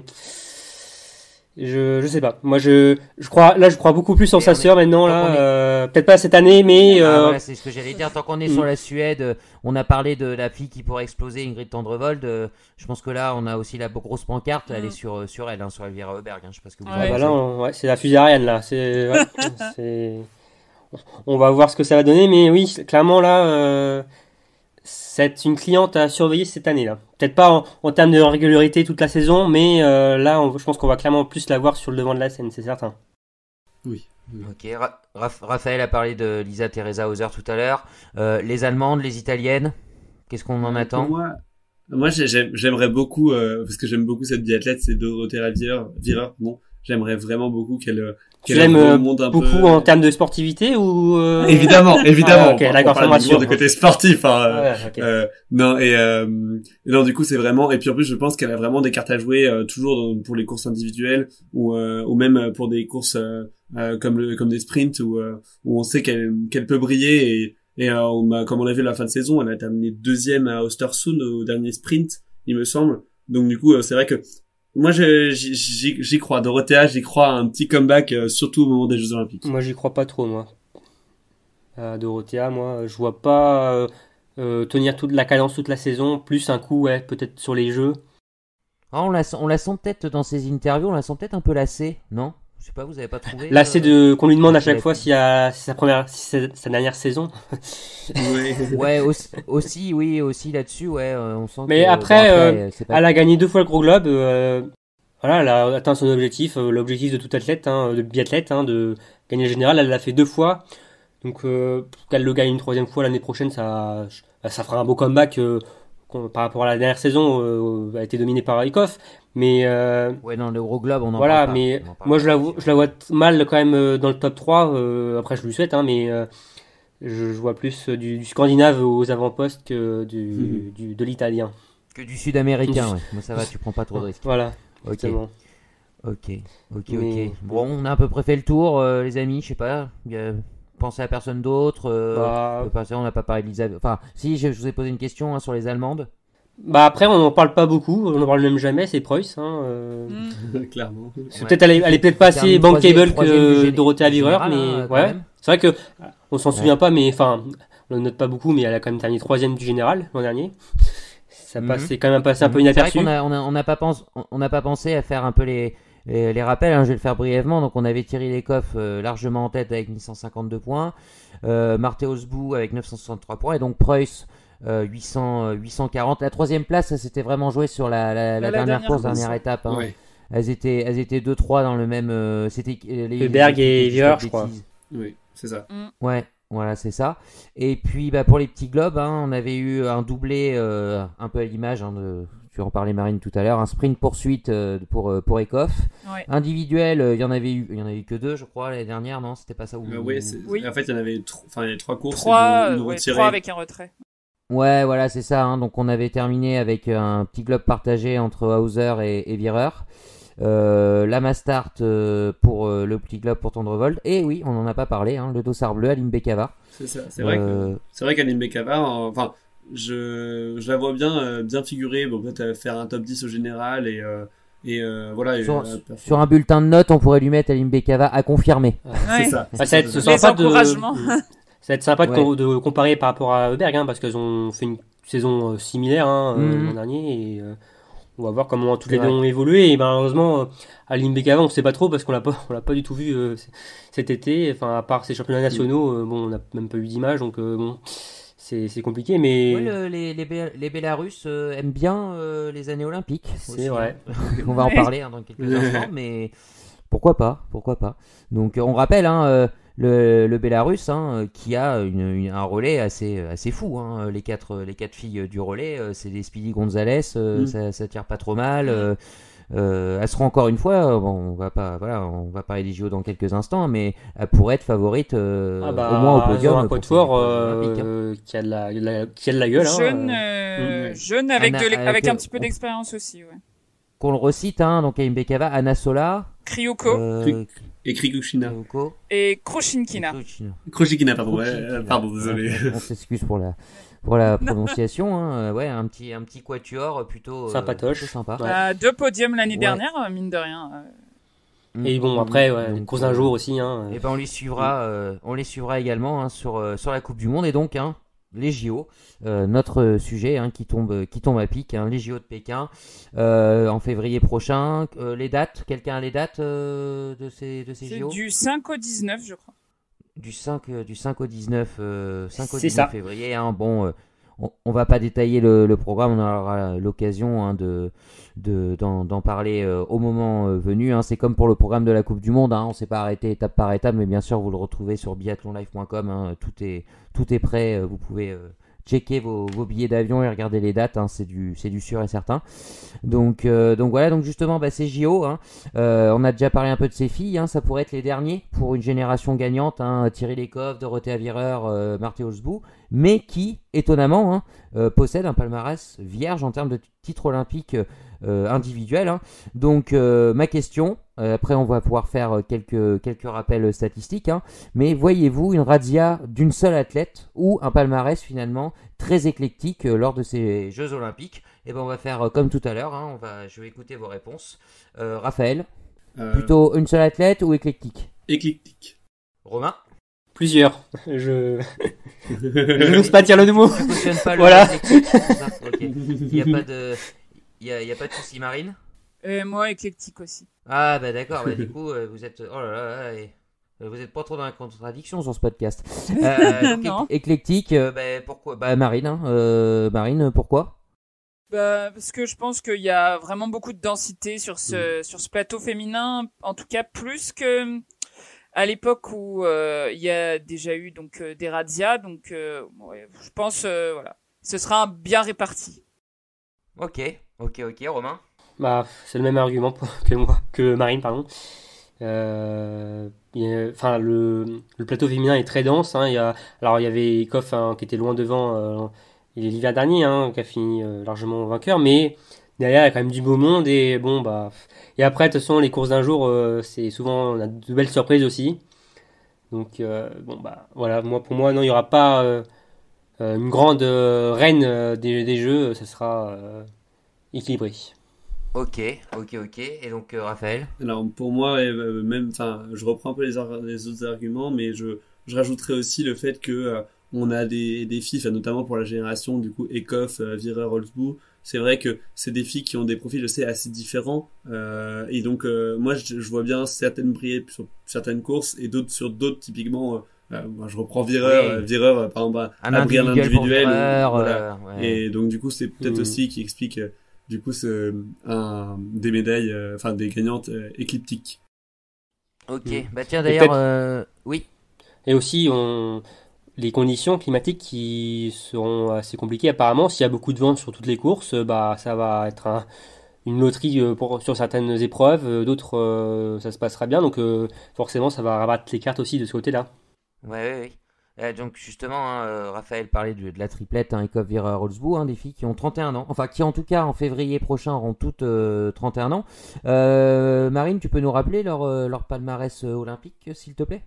Je, je sais pas. Moi, je, je crois, là, je crois beaucoup plus en sa sœur maintenant, là. est- euh, Peut-être pas cette année, mais, Ah, euh, voilà, c'est ce que j'allais dire. Tant qu'on est Mm. sur la Suède, euh, on a parlé de la fille qui pourrait exploser, Ingrid Tendrevold. je pense que là, on a aussi la grosse pancarte. Elle Mm. est sur, euh, sur elle, hein, sur Elvira Heuberg. hein. Je sais pas ce que vous Ouais. Ah bah pensez. là, on- ouais, c'est la fusée Ariane là. C'est, ouais, on va voir ce que ça va donner, mais oui, clairement là, euh, c'est une cliente à surveiller cette année là. Peut-être pas en, en termes de régularité toute la saison, mais euh, là, on- je pense qu'on va clairement plus la voir sur le devant de la scène, c'est certain. Oui. Ok, Ra- Raph- Raphaël a parlé de Lisa Teresa Hauser tout à l'heure. Euh, les Allemandes, les Italiennes, qu'est-ce qu'on en attend? Pour moi, moi j'ai- j'ai- j'aimerais beaucoup, euh, parce que j'aime beaucoup cette biathlète, c'est Dorothée Virer, Virer, bon, j'aimerais vraiment beaucoup qu'elle euh, Tu l'aimes euh, un beaucoup peu. en termes de sportivité ou euh, Évidemment, évidemment. Ah, ok, on, d'accord, on parle du côté sportif. Hein, euh, Ouais, ok. euh, non et euh, non du coup c'est vraiment et puis en plus je pense qu'elle a vraiment des cartes à jouer euh, toujours dans- pour les courses individuelles ou euh, ou même pour des courses euh, euh, comme le comme des sprints où euh, où on sait qu'elle qu'elle peut briller et et euh, on m'a- comme on l'a vu à la fin de saison elle a terminé deuxième à Ostersund au dernier sprint il me semble donc du coup euh, c'est vrai que moi je- j'y crois Dorothea j'y crois à un petit comeback euh, surtout au moment des Jeux Olympiques Moi, j'y crois pas trop, moi. Euh, Dorothea, moi, je vois pas euh, euh, tenir toute la cadence toute la saison, plus un coup, ouais, peut-être sur les jeux. Ah, on, la, sent- on la sent peut-être dans ses interviews, on la sent peut-être un peu lassée, non? Je sais pas, vous avez pas trouvé Là, euh, c'est de qu'on lui demande à chaque fois s'il y a si c'est sa première, si c'est sa dernière saison. Ouais. Ouais, aussi, aussi, oui, aussi là-dessus, ouais, euh, on sent Mais que, après, euh, pas- Elle a gagné deux fois le Gros Globe. euh, voilà, elle a atteint son objectif, euh, l'objectif de tout athlète, hein, de biathlète, hein, de gagner le général. Elle l'a fait deux fois. Donc, euh, qu'elle le gagne une troisième fois l'année prochaine, ça, ça fera un beau comeback euh, par rapport à la dernière saison, euh, a été dominée par Raikkoff. Mais euh, Ouais, dans le gros globe, on en voilà, parle mais on en parle moi je la, je la vois mal quand même euh, dans le top 3. euh, après, je lui souhaite, hein, mais euh, je, je vois plus du, du scandinave aux avant-postes que du, Mhm. du- de l'italien. Que du sud-américain, ouais. Moi, ça va, tu prends pas trop de risques. Voilà, Ok, ok, ok, Mais- ok. Bon, on a à peu près fait le tour, les amis, je sais pas. Pensez à personne d'autre. euh, Bah, on n'a pas parlé d'Elisabeth. Enfin, si, je, je vous ai posé une question hein, sur les Allemandes. Bah après, on n'en parle pas beaucoup, on n'en parle même jamais, c'est Preuss. Hein, euh. Mm. clairement C'est peut-être elle, est- elle est peut-être pas assez bankable que Virer, général, mais hein, ouais. C'est vrai que on s'en Ouais. souvient pas, mais enfin, on le note pas beaucoup, mais elle a quand même terminé troisième du général l'an dernier. Ça Mhm. passe, c'est quand même passé un peu inaperçu. qu'on a- on a- on n'a pas, pense- on- on n'a pas pensé à faire un peu les, les, les rappels. hein, je vais le faire brièvement. Donc, on avait Thierry Lecoff euh, largement en tête avec 1152 points. Euh, Marthéos Bou avec 963 points. Et donc, Preuss. euh, 800, euh, 840. La troisième place, ça s'était vraiment joué sur la, la- la la dernière dernière course, dernière étape. hein. Elles étaient, elles étaient 2-3 dans le même. euh, C'était euh, les. Les- et les je crois. oui c'est ça Ouais, voilà, c'est ça. Et puis bah, pour les petits globes, hein, on avait eu un doublé euh, un peu à l'image, hein, de, tu en parlais Marine tout à l'heure, un sprint poursuite euh, pour, euh, pour Ekoff. Ouais. Individuel, euh, il y en avait eu, il y en avait eu que deux, je crois, l'année dernière, non C'était pas ça où... Euh, ouais, c'est- Oui. en fait, il y en avait enfin, il y avait trois courses. Trois, et une ouais, trois avec un retrait. Ouais, voilà, c'est ça. hein. Donc on avait terminé avec un petit globe partagé entre Hauser et, et Virer. Euh, la Mastart euh, pour euh, le petit globe pour Tendrevold. Et oui, on n'en a pas parlé, hein, le dossard bleu à Limbekava. C'est ça. C'est vrai que c'est vrai Bekava, enfin, je, je la vois bien, euh, bien figurer. Bon, peut-être euh, faire un top 10 au général et euh, et euh, voilà. et, Sur- euh, un bulletin de notes, on pourrait lui mettre à Limbekava à confirmer. Ouais. C'est ça. Bah, ça va être sympa de, ça va être sympa de, Ouais. co- de comparer par rapport à Heuberg, hein, parce qu'elles ont fait une saison euh, similaire hein, Mhm. l'an dernier, et euh, on va voir comment toutes C'est les deux ont évolué. Et malheureusement, euh, à Limbekava, on ne sait pas trop parce qu'on l'a pas, on l'a pas du tout vu euh, cet été. Enfin, à part ces championnats nationaux, euh, bon, on n'a même pas eu d'image, donc euh, bon, c'est c'est compliqué, mais le- les, les, Bé- les Bélarusses euh, aiment bien euh, les années olympiques. c'est aussi, vrai. hein. on va en parler hein, dans quelques instants, mais pourquoi pas, pourquoi pas. Donc on rappelle hein, euh, le, le Bélarus hein, euh, qui a une- une- un relais assez, assez fou. hein. Les, quatre, les quatre filles du relais, c'est des Speedy Gonzalez, Mm. ça, ça tire pas trop mal. Euh, elle sera encore une fois, euh, bon, on va pas, voilà, on va parler des JO dans quelques instants, mais elle pourrait être favorite euh, Ah bah, au moins au podium. un olympiques, hein. qui, a de la, la- qui a de la gueule. hein, Jeune, euh. euh, Mm. jeune avec, Anna- de l'e- avec, avec un petit peu d'expérience aussi. Ouais. Qu'on le recite, hein, donc à Imbekava, Anna Sola, Kryuko euh, Et Krikushina. Et Kroshinkina. Krochina. Kroshikina, pardon. ouais, pardon, désolé. On s'excuse pour la, pour la prononciation. hein. euh, Ouais, un petit, un petit quatuor plutôt, euh, Sympatoche. plutôt sympa. Ouais. Euh, deux podiums l'année Ouais. dernière, euh, mine de rien. euh. Et bon, après, ouais, les courses d'un jour aussi. Hein. Et ben on les suivra, euh, on les suivra également hein, sur euh, sur la Coupe du Monde et donc hein, les JO, euh, notre sujet hein, qui tombe qui tombe à pic, hein, les JO de Pékin euh, en février prochain. Euh, les dates, quelqu'un a les dates euh, de ces de ces C'est JO du 5 au 19, je crois. Du 5 euh, du 5 au 19 euh, 5 au C'est 19 ça. février. Hein, bon, euh, on, on va pas détailler le, le programme, on aura l'occasion hein, de de- d'en parler euh, au moment euh, venu. hein. C'est comme pour le programme de la Coupe du Monde, hein. on s'est pas arrêté étape par étape, mais bien sûr vous le retrouvez sur biathlonlive.com. hein. Tout est tout est prêt, euh, vous pouvez euh, checker vos, billets d'avion et regarder les dates. hein. C'est du sûr et certain. Donc euh, voilà, donc justement bah, c'est JO. Hein. Euh, on a déjà parlé un peu de ces filles, hein. ça pourrait être les derniers pour une génération gagnante. Thierry Lecoff, Dorothée Avireur, euh, Marthe mais qui étonnamment euh, possède un palmarès vierge en termes de titres olympiques euh, individuels. hein. Donc euh, ma question, euh, après on va pouvoir faire quelques quelques rappels statistiques, hein. mais voyez-vous une razzia d'une seule athlète ou un palmarès finalement très éclectique euh, lors de ces Jeux olympiques? Et ben on va faire comme tout à l'heure. hein. On va, je vais écouter vos réponses. Euh, Raphaël, Euh, plutôt une seule athlète ou éclectique? Éclectique. Romain? Plusieurs. Je. je n'ose pas dire le mot. Pas le Voilà. Il n'y a pas de, il y a, pas de souci, Marine? Et moi, éclectique aussi. Ah bah d'accord. Bah, du coup, euh, vous êtes, oh là là, là, et- euh, vous êtes pas trop dans la contradiction sur ce podcast. Euh, donc, Non. éc- Éclectique, euh, bah, pourquoi Bah Marine, hein. Euh, Marine, pourquoi? Bah, parce que je pense qu'il y a vraiment beaucoup de densité sur ce, sur ce plateau féminin, en tout cas plus que à l'époque où euh, il y a déjà eu donc euh, des razzias, donc euh, ouais, je pense euh, voilà, ce sera bien réparti. Ok, ok, ok, Romain. Bah, c'est le même argument que moi, que Marine, pardon. Euh, le, le plateau féminin est très dense. hein. Il y a, alors, il y avait Koff hein, qui était loin devant euh, l'hiver dernier, hein, qui a fini euh, largement vainqueur, mais derrière, il y a quand même du beau monde. Et bon, bah. Et après, de toute façon, les courses d'un jour, c'est souvent on a de belles surprises aussi. Donc, bon, bah, voilà. Moi, pour moi, non, il n'y aura pas une grande reine des, des jeux. Ça sera équilibré. Ok, ok, ok. Et donc euh, Raphaël. Alors pour moi, euh, même, enfin, je reprends un peu les, ar- les autres arguments, mais je, je rajouterais aussi le fait que euh, on a des, des filles, enfin, notamment pour la génération du coup Ekoff, euh, Vireur, Holzbou. C'est vrai que c'est des filles qui ont des profils, je sais, assez différents. Euh, et donc euh, moi, je, je vois bien certaines briller sur certaines courses et d'autres sur d'autres. Typiquement, euh, euh, moi, je reprends Vireur, Oui. Vireur, par exemple, Un à briller en individuel, Vireur, voilà. euh, ouais. Et donc du coup, c'est peut-être Mhm. aussi qui explique euh, du coup ce, un, des médailles, euh, enfin des gagnantes euh, écliptiques. Ok. Mm. Bah tiens d'ailleurs, euh, oui. Et aussi, on... les conditions climatiques qui seront assez compliquées apparemment. S'il y a beaucoup de vent sur toutes les courses, euh, bah, ça va être un- une loterie euh, pour... sur certaines épreuves. Euh, D'autres, euh, ça se passera bien. Donc euh, forcément, ça va rabattre les cartes aussi de ce côté-là. Ouais, ouais, ouais. Euh, donc justement, hein, euh, Raphaël parlait de, de la triplette, hein, Ekov, Vera, Holzbou, hein, des filles qui ont 31 ans, enfin qui en tout cas en février prochain auront toutes euh, 31 ans. Euh, Marine, tu peux nous rappeler leur, euh, leur palmarès olympique, s'il te plaît?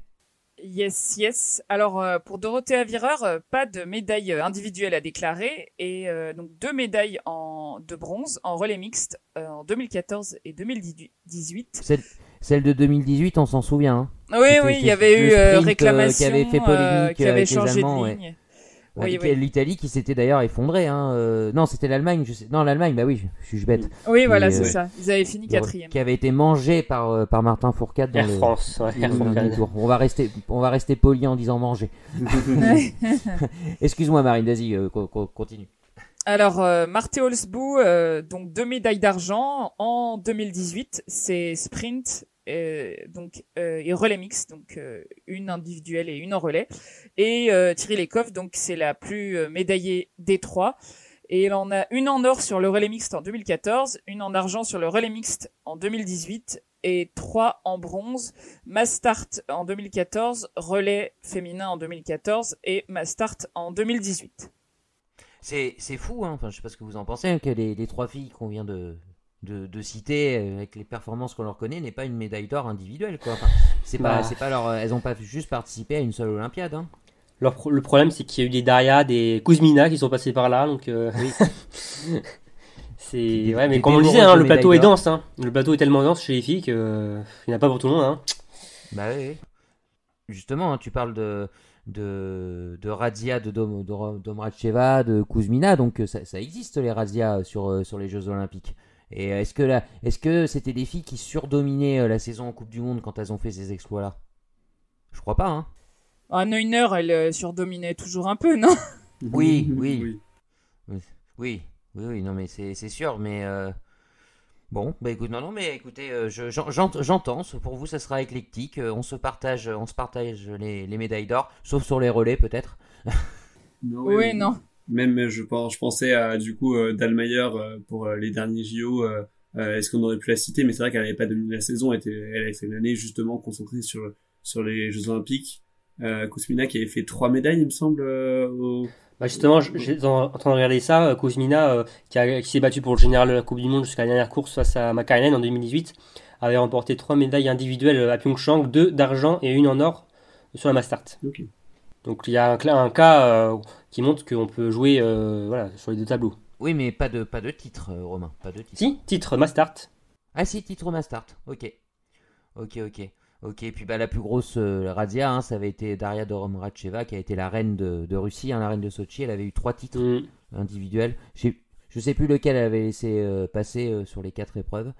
Yes, yes. Alors euh, pour Dorothée Avireur, pas de médaille individuelle à déclarer et donc deux médailles en de bronze en relais mixte en 2014 et 2018. Celle, de 2018, on s'en souvient. hein. Oui, C'était- oui, il y avait eu euh, sprint, euh, réclamation qui avait fait euh, polémique qui avait avec les changé Allemands, de ouais. ligne. Ouais, Oui, l'Ita- oui. L'Italie qui s'était d'ailleurs effondrée. Hein, euh, Non, c'était l'Allemagne. Je sais... Non, l'Allemagne, bah oui, je, je suis bête. Oui, voilà, c'est euh, ça. Ils avaient fini quatrième. Qui avait été mangé par, par Martin Fourcade dans Air le, France, ouais, Air dans le France. tour. On va rester, on va rester poli en disant manger. Excuse-moi Marine, vas-y, euh, co- co- continue. Alors, euh, Marthe Holzbou, euh, donc deux médailles d'argent en 2018, c'est sprint euh, donc euh, et relais mix, donc euh, une individuelle et une en relais. Et Thierry Lecoff, donc c'est la plus médaillée des trois. Et elle en a une en or sur le relais mixte en 2014, une en argent sur le relais mixte en 2018 et trois en bronze. Mastart en 2014, relais féminin en 2014 et Mastart en 2018. C'est, c'est fou, hein. enfin, je sais pas ce que vous en pensez, hein, que les, les trois filles qu'on vient de, de, de citer, euh, avec les performances qu'on leur connaît, n'aient pas une médaille d'or individuelle. Quoi. Enfin, c'est pas, Bah. c'est pas leur, elles ont pas juste participé à une seule Olympiade. Hein. Leur pro- le problème, c'est qu'il y a eu des Daria, des Kuzmina qui sont passés par là. Donc, euh, C'est Des- ouais, mais comme on le disait, hein, le plateau est dense. Hein. Le plateau est tellement dense chez les filles qu'il n'y en a pas pour tout le monde. Hein. Bah oui, oui. Justement, tu parles de, de, de Razia, de, Dom, de Domracheva, de Kuzmina, donc euh, ça, ça existe les Razia sur, euh, sur les Jeux Olympiques. Et euh, est-ce que, là, est-ce que c'était des filles qui surdominaient euh, la saison en Coupe du Monde quand elles ont fait ces exploits-là? Je crois pas, hein. Ah, Neuner, elle euh, surdominait toujours un peu, non? Oui, oui. Oui, oui, oui, non, mais c'est c'est sûr, mais euh, bon, bah écoute, non, non, mais écoutez, euh, je- j'en- j'ent- j'entends, ce- pour vous, ça sera éclectique, euh, on se partage, on se partage les, les médailles d'or, sauf sur les relais peut-être. Non, Oui, oui, non. Même, je pense, je pensais à, du coup, euh, Dallmayr euh, pour euh, les derniers JO. euh, euh, Est-ce qu'on aurait pu la citer? Mais c'est vrai qu'elle n'avait pas dominé la saison. Elle, était, elle avait fait une année justement concentrée sur, sur les Jeux Olympiques. Euh, Kuzmina qui avait fait trois médailles, il me semble, euh, au... Bah justement, j'étais en en train de regarder ça. euh, Kuzmina, euh, qui, a- qui s'est battu pour le général de la Coupe du Monde jusqu'à la dernière course face à Makarainen en 2018, avait remporté trois médailles individuelles à Pyeongchang, deux d'argent et une en or sur la Mastart. Donc il y a un, cas euh, qui montre qu'on peut jouer euh, voilà, sur les deux tableaux. Oui, mais pas de, pas de titre, euh, Romain, pas de titre. Si, titre Mastart. Ah si, titre Mastart, ok. Ok, ok. Ok, puis bah, la plus grosse euh, razzia, hein, ça avait été Daria Doromracheva, qui a été la reine de, de Russie, hein, la reine de Sochi, elle avait eu trois titres. Mm. individuel. Je je sais plus lequel elle avait laissé euh, passer euh, sur les quatre épreuves.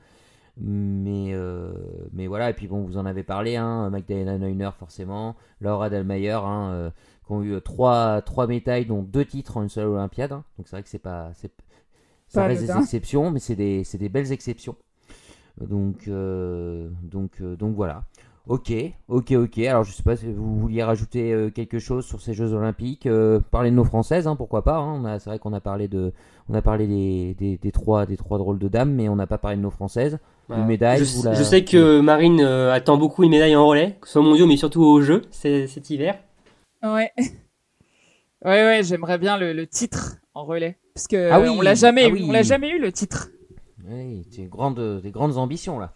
Mais, euh, mais voilà, et puis bon, vous en avez parlé, hein, Magdalena Neuner forcément, Laura Dalmayer, hein, euh, qui ont eu trois, trois médailles, dont deux titres en une seule Olympiade. hein. Donc c'est vrai que c'est pas, c'est, ça Pas reste des exceptions, mais c'est des, c'est des belles exceptions. Donc, euh, donc, euh, donc voilà. Ok, ok, ok. Alors je sais pas si vous vouliez rajouter euh, quelque chose sur ces Jeux Olympiques. Euh, parler de nos Françaises, hein, pourquoi pas. hein. On a- C'est vrai qu'on a parlé de, on a parlé des, des, des trois, des trois drôles de dames, mais on n'a pas parlé de nos Françaises. Une médaille, Je, vous la- je sais que Marine euh, attend beaucoup une médaille en relais, que ce soit mondiaux, mais surtout aux Jeux c'est- cet hiver. Ouais. Ouais, ouais, j'aimerais bien le, le titre en relais. Parce que Ah oui, on l'a jamais ah eu, oui. on l'a jamais eu le titre. Oui, c'est une grande, des grandes ambitions là.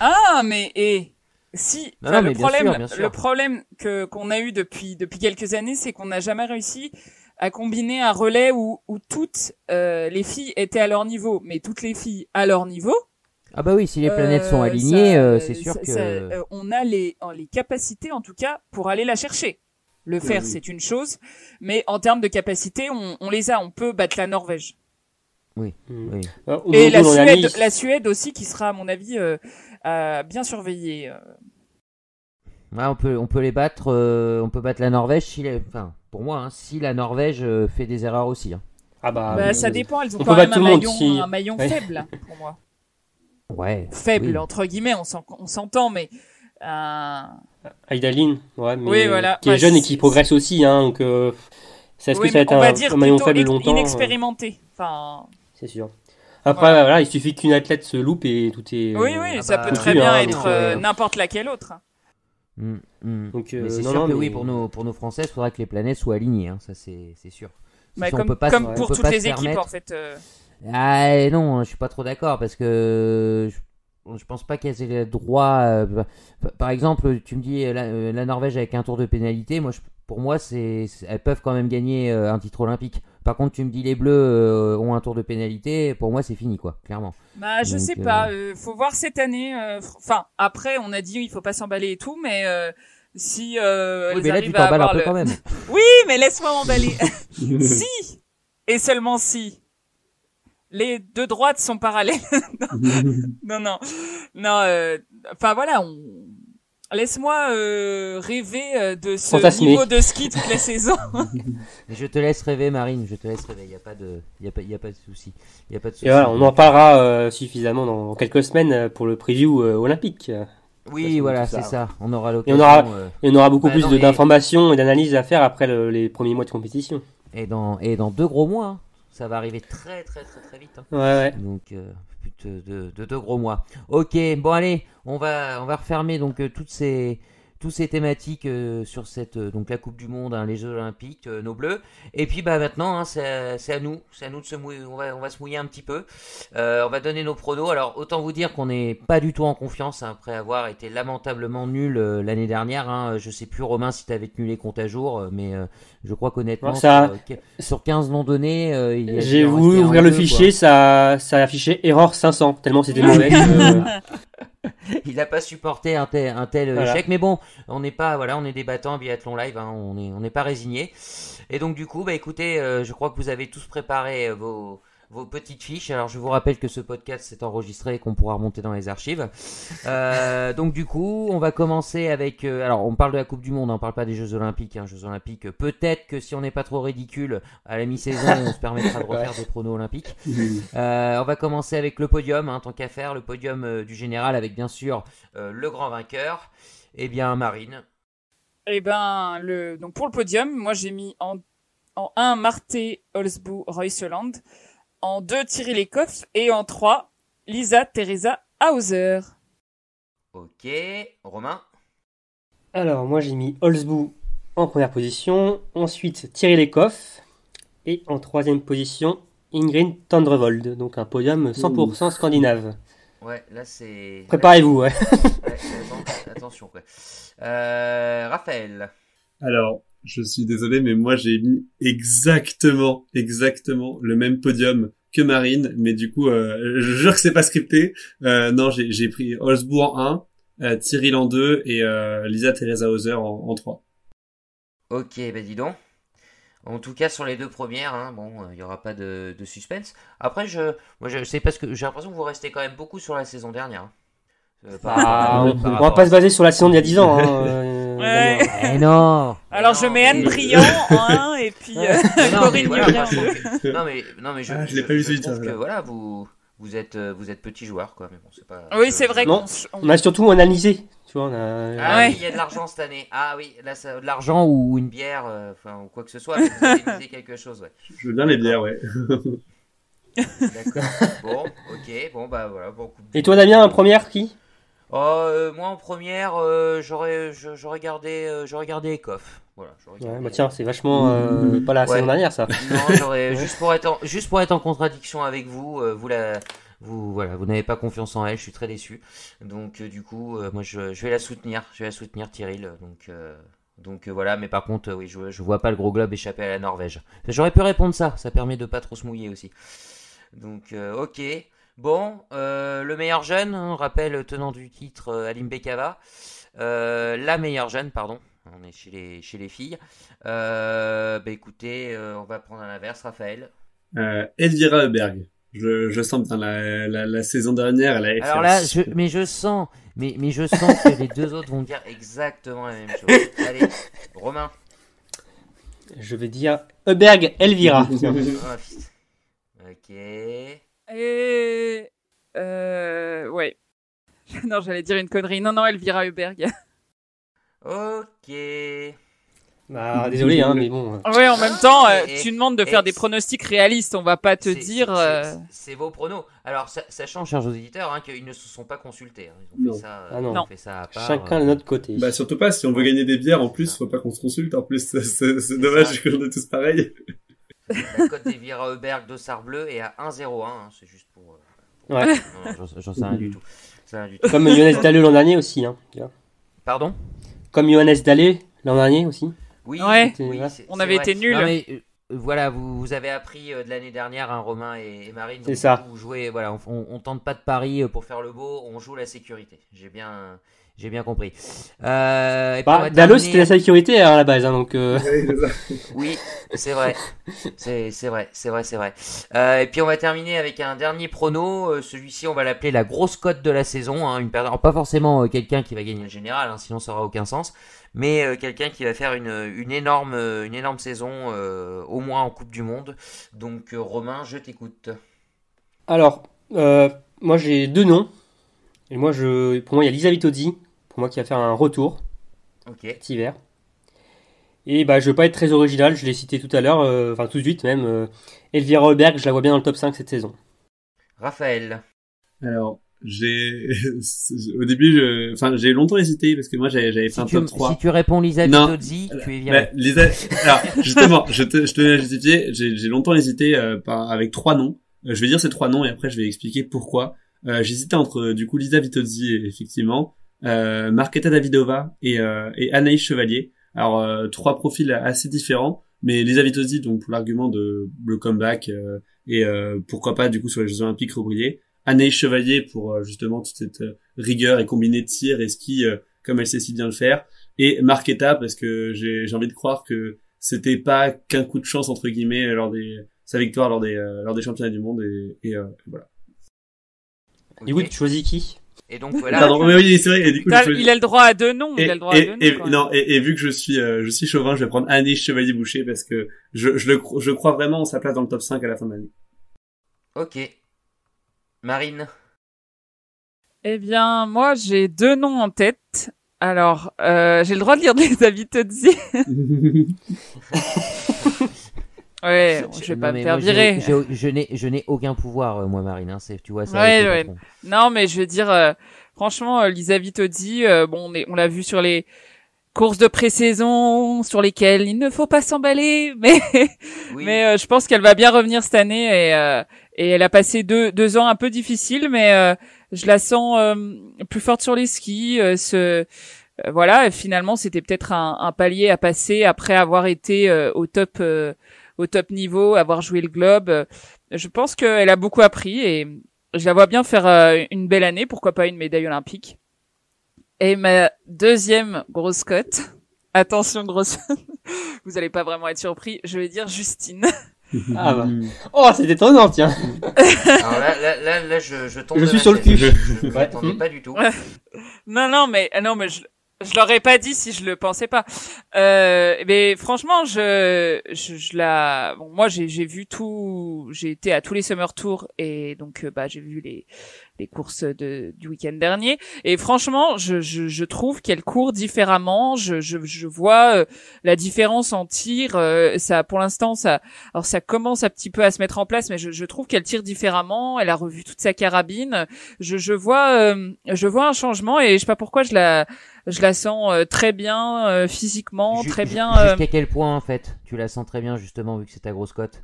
Ah, mais et si Non, enfin, non, le mais bien problème, sûr, bien sûr. le problème que qu'on a eu depuis depuis quelques années, c'est qu'on n'a jamais réussi à combiner un relais où où toutes euh, les filles étaient à leur niveau, mais toutes les filles à leur niveau. Ah bah oui, si les planètes euh, sont alignées, ça- euh, c'est sûr ça- que. ça, euh, on a les les capacités en tout cas pour aller la chercher. Le faire, oui. c'est une chose, mais en termes de capacité, on, on les a. On peut battre la Norvège. Mm. Et Oui. Euh, au la Suède, mis- la Suède aussi, qui sera à mon avis euh, bien surveiller. euh. Ouais, on peut, on peut les battre, euh, on peut battre la Norvège si, les- enfin, pour moi, hein, si la Norvège euh, fait des erreurs aussi. hein. Ah bah, Bah, ça dépend, elles ont On quand même un maillon, si- un maillon Ouais. faible pour moi. Ouais. Faible oui. entre guillemets, on s'en- on s'entend, mais euh, Aidaline, ouais, mais Oui, voilà. qui est Ouais, jeune et qui progresse aussi, hein, donc euh, est-ce oui, que ça va être un, va dire un maillon faible longtemps euh, inexpérimenté. Enfin, C'est sûr. Après, voilà. il suffit qu'une athlète se loupe et tout est. oui, euh, oui, ah ça bah, peut très hein, bien donc, être euh, euh, n'importe laquelle autre. Mm, mm. Donc, euh, mais c'est non, sûr non, que mais- oui, pour nos, pour nos Françaises, il faudra que les planètes soient alignées, hein, ça c'est c'est sûr. Bah, comme on peut pas se- comme on pour peut toutes pas les équipes permettre- en fait. euh. Ah non, je suis pas trop d'accord parce que je, je pense pas qu'elles aient le droit. euh, par exemple, tu me dis la, euh, la Norvège avec un tour de pénalité. Moi, je- pour moi, c'est c'est- elles peuvent quand même gagner euh, un titre olympique. Par contre, tu me dis les Bleus euh, ont un tour de pénalité. Pour moi, c'est fini quoi, clairement. Bah, je Donc, sais euh, pas. euh, faut voir cette année. euh, Enfin, après, on a dit il faut pas s'emballer et tout, mais euh, si euh, Oui, mais là, arrivent tu à t'emballes un avoir peu le- quand même. Oui, mais laisse-moi m'emballer. si et seulement si les deux droites sont parallèles. non, non, non. euh, Enfin voilà, on... laisse-moi euh, rêver euh, de ce Fantasmer. niveau de ski toute la saison. Je te laisse rêver, Marine. Je te laisse rêver. Il y a pas de, il y a pas, il y a pas de souci. Il y a pas de souci. Et voilà, on en parlera euh, suffisamment dans quelques semaines pour le preview euh, olympique. Oui, voilà, c'est ça. On aura Et l'occasion. on aura- euh, Et on aura beaucoup Bah plus mais- d'informations et d'analyses à faire après le- les premiers mois de compétition. et dans, et dans deux gros mois. hein. Ça va arriver très, très, très, très vite. hein. Ouais, ouais. Donc, euh, plus de, de, de deux gros mois. Ok, bon allez, on va, on va refermer donc euh, toutes ces, tous ces thématiques euh, sur cette euh, donc la Coupe du Monde, hein, les Jeux Olympiques, euh, nos Bleus. Et puis bah maintenant, hein, c'est à- nous, c'est à nous de se mouiller. On va, on va se mouiller un petit peu. Euh, on va donner nos pronos. Alors autant vous dire qu'on n'est pas du tout en confiance hein, après avoir été lamentablement nul euh, l'année dernière. Hein. Je sais plus Romain si t'avais tenu les comptes à jour, mais euh, je crois qu'honnêtement ça- sur, sur 15 noms donnés, euh, il y a J'ai voulu ouvrir ou le quoi. fichier, ça, ça a affiché erreur 500, tellement c'était mauvais. il n'a pas supporté un tel, un tel Voilà. échec, mais bon, on n'est pas, voilà, on est des battants biathlon live, hein, on n'est on n'est pas résigné. Et donc du coup, bah écoutez, euh, je crois que vous avez tous préparé euh, vos vos petites fiches. Alors je vous rappelle que ce podcast s'est enregistré et qu'on pourra remonter dans les archives. Euh, donc du coup, on va commencer avec. euh, alors on parle de la Coupe du Monde, on parle pas des Jeux Olympiques. Hein, Jeux Olympiques. Peut-être que si on n'est pas trop ridicule à la mi-saison, on se permettra de refaire des pronos olympiques. Euh, on va commencer avec le podium, hein, tant qu'à faire, le podium euh, du général avec bien sûr euh, le grand vainqueur. Eh bien, Marine. Eh ben, le, donc pour le podium, moi j'ai mis en, en 1 Marté, Holzbou, Reuseland, en 2 Thierry Lecoff et en 3 Lisa Teresa Hauser. Ok, Romain? Alors, moi j'ai mis Holzbou en première position, ensuite Thierry Lecoff, et en troisième position Ingrid Tandrevold, donc un podium 100% scandinave. Ouais, là c'est. Préparez-vous, ouais. Ouais, atten- attention, quoi. Euh, Raphaël? Alors, je suis désolé, mais moi j'ai mis exactement, exactement le même podium que Marine, mais du coup, euh, je jure que c'est pas scripté. Euh, non, j'ai pris Holzbourg en 1, euh, Cyril en 2 et euh, Lisa Teresa Hauser en, en 3. Ok, bah dis donc. En tout cas, sur les deux premières, hein, bon, il n'y aura pas de, de suspense. Après, je, moi, je sais parce que j'ai l'impression que vous restez quand même beaucoup sur la saison dernière. hein. Par rapport- on, on va pas à- se baser sur la saison d'il y a 10 ans. Hein, euh, Ouais. Eh non Alors je mets Anne mais- Briand en 1 et puis euh, non, Corinne voilà, en je 2. trouve que- non mais non mais je, Ah, je l'ai pas de trouve ça, que voilà. vous vous êtes euh, vous êtes petit joueur quoi mais bon c'est pas Oui, c'est vrai Non. qu'on on- On a surtout analysé. Tu vois, on a... ah Ouais. oui il y a de l'argent cette année ah oui là ça, de l'argent ou une bière euh, enfin ou quoi que ce soit vous quelque chose ouais Je veux bien les bières, ouais. d'accord bon ok bon bah voilà bon, Et toi. Damien, en première, qui? Euh, moi en première euh, j'aurais j'aurais gardé euh, j'aurais gardé Ekoff voilà Ouais, bah tiens, c'est vachement euh, pas la Ouais. saison dernière, ça. Non, j'aurais juste pour être en, juste pour être en contradiction avec vous, vous la vous voilà, vous n'avez pas confiance en elle, je suis très déçu. Donc du coup, moi je, je vais la soutenir, je vais la soutenir Tyrell. Donc donc voilà, mais par contre oui, je je vois pas le gros globe échapper à la Norvège. J'aurais pu répondre ça, ça permet de pas trop se mouiller aussi. Donc OK. Bon, euh, le meilleur jeune, on rappelle tenant du titre euh, Alim Bekava. Euh, la meilleure jeune, pardon. On est chez les, chez les filles. Euh, bah écoutez, euh, on va prendre à l'inverse, Raphaël. Euh, Elvira Heuberg. Je, je sens bien la, la, la saison dernière, elle avait fait Alors là, je, mais je sens, mais, mais je sens que les deux autres vont dire exactement la même chose. Allez, Romain. Je vais dire Heuberg Elvira. Ah. Ok. Et euh, ouais. Non, j'allais dire une connerie. Non, non, Elvira Huberg. Ok. Bah, désolé, hein, mais bon. Ouais, en même temps, euh, Et- tu demandes de faire des pronostics réalistes. On va pas te dire. c'est- euh, c'est- vos pronos. Alors, sa- sachant, chers auditeurs, hein, qu'ils ne se sont pas consultés. hein. Ils ont Non. fait ça, Ah non. ils ont fait ça à part. Chacun euh, de notre côté. Bah surtout pas, si on veut gagner des bières en plus, faut pas qu'on se consulte en plus, c'est dommage qu'on est tous pareils. La cote des Vira Heuberg de Sarbleu est à 1,01. hein, C'est juste pour. euh, Ouais. Non, j'en- sais rien du tout. Comme Johannes Dallé l'an dernier aussi. Hein. Pardon? Comme Johannes Dallé l'an dernier aussi. Oui, Ouais. On avait vrai. été nuls. Non, mais, euh, voilà, vous, vous avez appris euh, de l'année dernière, hein, Romain et, et Marine. C'est ça. Vous jouez, voilà, on, on tente pas de paris pour faire le beau, on joue la sécurité. J'ai bien, j'ai bien compris. Euh, et Bah, va Dallo, terminer- c'était la sécurité hein, à la base. Hein, donc, euh, Oui, c'est vrai. C'est vrai, c'est vrai, c'est vrai. Euh, et puis on va terminer avec un dernier prono. Euh, Celui-ci, on va l'appeler la grosse cote de la saison. Hein, une per- alors, pas forcément euh, quelqu'un qui va gagner le général, hein, sinon ça n'aura aucun sens. Mais euh, quelqu'un qui va faire une, une énorme, une énorme saison, euh, au moins en Coupe du Monde. Donc euh, Romain, je t'écoute. Alors, euh, moi j'ai deux noms. Et moi, je, pour moi, il y a Lisa Vitozzi, pour moi qui va faire un retour Ok. cet hiver. Et bah, je vais pas être très original, je l'ai cité tout à l'heure, euh, enfin tout de suite même. euh, Elvira Heuberg, je la vois bien dans le top 5 cette saison. Raphaël. Alors, j'ai au début je enfin j'ai longtemps hésité parce que moi j'avais fait Si un tu, top 3 si tu réponds Lisa Non. Vitozzi, tu es Bah, viré. Lisa... Alors, justement, je te, je justifier. J'ai j'ai longtemps hésité euh, par, avec trois noms. Euh, je vais dire ces trois noms et après je vais expliquer pourquoi. Euh, J'hésitais entre euh, du coup Lisa Vitozzi effectivement, euh, Marketa Davidova et, et Anaïs Chevalier. Alors trois profils assez différents, mais Lisa Vitozzi donc pour l'argument de le comeback et pourquoi pas du coup sur les Jeux Olympiques rebriller. Anaïs Chevalier pour justement toute cette rigueur et combiner tir et ski comme elle sait si bien le faire et Marquetta parce que j'ai j'ai envie de croire que c'était pas qu'un coup de chance entre guillemets lors des sa victoire lors des euh, lors des championnats du monde et, et, euh, voilà. Du coup, tu choisis qui? Et donc voilà. Pardon, mais oui, c'est vrai. Et du coup, T'as- je choisis- Il a le droit à deux noms. et, il a le droit à et- deux noms. et- non, et, et vu que je suis euh, je suis chauvin, je vais prendre Annie Chevalier Boucher parce que je je le cro- je crois vraiment en sa place dans le top 5 à la fin de l'année. Ok. Marine. Eh bien, moi, j'ai deux noms en tête. Alors, euh, j'ai le droit de lire des avis Todzi. Ouais, je vais Non, pas me faire moi, virer. Je n'ai, je n'ai aucun pouvoir, euh, moi, Marine. Hein, c'est, tu vois, ça. Ouais, ouais. Non, mais je veux dire, euh, franchement, euh, Lisa Vitozzi, euh, bon, on est- on l'a vu sur les courses de pré-saison, sur lesquelles il ne faut pas s'emballer, mais Oui. mais euh, je pense qu'elle va bien revenir cette année et euh, et elle a passé deux deux ans un peu difficiles, mais euh, je la sens euh, plus forte sur les skis. euh, ce voilà, finalement, c'était peut-être un, un palier à passer après avoir été euh, au top euh, au top niveau, avoir joué le globe. Euh, Je pense qu'elle a beaucoup appris et je la vois bien faire euh, une belle année, pourquoi pas une médaille olympique. Et ma deuxième grosse cote, attention grosse, vous allez pas vraiment être surpris, je vais dire Justine. Ah bah. Oh, c'est étonnant, tiens. Alors là, là, là, là, je, je tombe Je suis sur le cul. Je Ouais. m'attendais pas du tout. Non, non, mais ah non, mais je, je l'aurais pas dit si je le pensais pas. Euh, mais franchement, je, je, je bon, moi j'ai j'ai vu tout, j'ai été à tous les Summer Tours et donc euh, bah j'ai vu les les courses de du week-end dernier et franchement, je je, je trouve qu'elle court différemment. Je je, je vois euh, la différence en tir. euh, ça, pour l'instant, ça, alors ça commence un petit peu à se mettre en place, mais je, je trouve qu'elle tire différemment. Elle a revu toute sa carabine. Je, je vois, euh, je vois un changement et je sais pas pourquoi je la, je la sens euh, très bien euh, physiquement, très bien. euh, Jusqu'à quel point, en fait, tu la sens très bien, justement, vu que c'est ta grosse cote?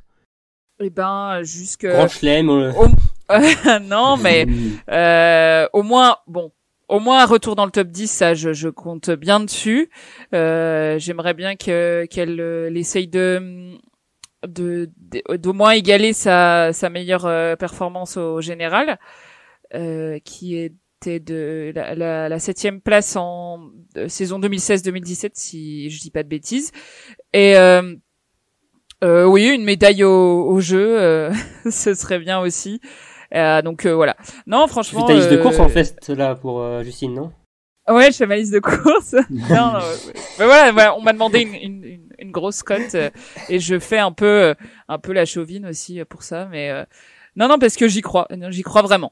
Et ben jusque Grand chelem. euh, non, mais euh, au moins bon. Au moins un retour dans le top 10, ça, je, je compte bien dessus. Euh, J'aimerais bien que qu'elle euh, elle essaye de de d'au moins égaler sa sa meilleure euh, performance au général, euh, qui était de la, la, la septième place en euh, saison 2016-2017, si je dis pas de bêtises. Et euh, oui, une médaille au, au jeu, euh, ce serait bien aussi. Euh, donc euh, voilà. Non, Tu fais franchement. ta liste de euh, course en fest là pour euh, Justine, non? Ouais, je fais ma liste de courses. non, non, mais voilà, voilà, on m'a demandé une, une, une, grosse cote euh, et je fais un peu, un peu la chauvine aussi euh, pour ça, mais euh, non, non, parce que j'y crois, Non, j'y crois vraiment.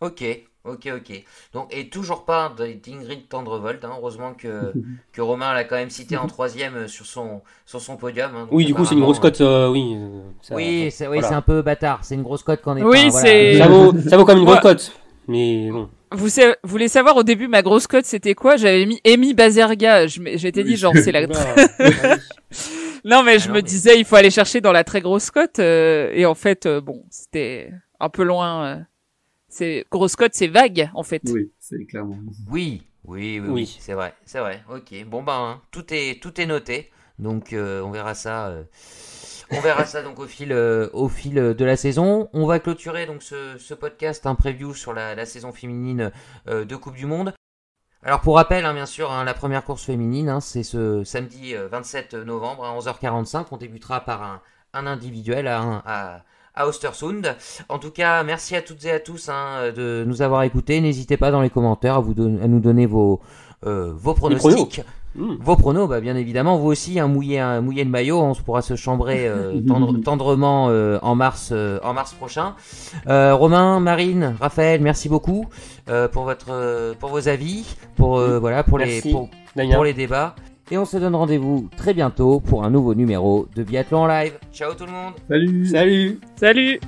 Ok, ok, ok. Donc, et toujours pas de- d'Ingrid Tendrevolt. Hein. Heureusement que, que Romain l'a quand même cité en troisième euh, sur son, sur son podium. hein. Donc, Oui, du coup, c'est une grosse cote, euh, oui. euh, ça- Oui, c'est oui, voilà. un peu bâtard. C'est une grosse cote qu'on est Oui, pas. c'est- Ça vaut, ça vaut comme une grosse cote. Mais bon. Vous, voulez savoir au début ma grosse cote c'était quoi? J'avais mis Amy Bazerga. J'étais dit genre c'est la. Voilà. Non mais Ah je non, me mais- disais il faut aller chercher dans la très grosse cote euh, et en fait euh, bon c'était un peu loin. C'est grosse cote c'est vague en fait. Oui, c'est clairement. Oui, oui, oui, oui, Oui. c'est vrai, c'est vrai. Ok, bon ben, hein, tout est tout est noté. Donc euh, on verra ça. euh, on verra ça donc au fil euh, au fil de la saison. On va clôturer donc ce, ce podcast un preview sur la, la saison féminine euh, de Coupe du Monde. Alors pour rappel, hein, bien sûr, hein, la première course féminine, hein, c'est ce samedi euh, 27 novembre à 11h45. On débutera par un, un individuel à, un- à, à Ostersund. En tout cas, merci à toutes et à tous hein, de nous avoir écoutés. N'hésitez pas dans les commentaires à, vous don- à nous donner vos, euh, vos pronostics. Hmm. Vos pronos, bah, bien évidemment, vous aussi, hein, mouillez, un, mouillez le maillot, on se pourra se chambrer euh, tendre- tendrement euh, en mars, euh, en mars prochain. Euh, Romain, Marine, Raphaël, merci beaucoup euh, pour votre, pour vos avis, pour euh, voilà, pour les, pour les débats. Et on se donne rendez-vous très bientôt pour un nouveau numéro de Biathlon en live. Ciao tout le monde. Salut. Salut Salut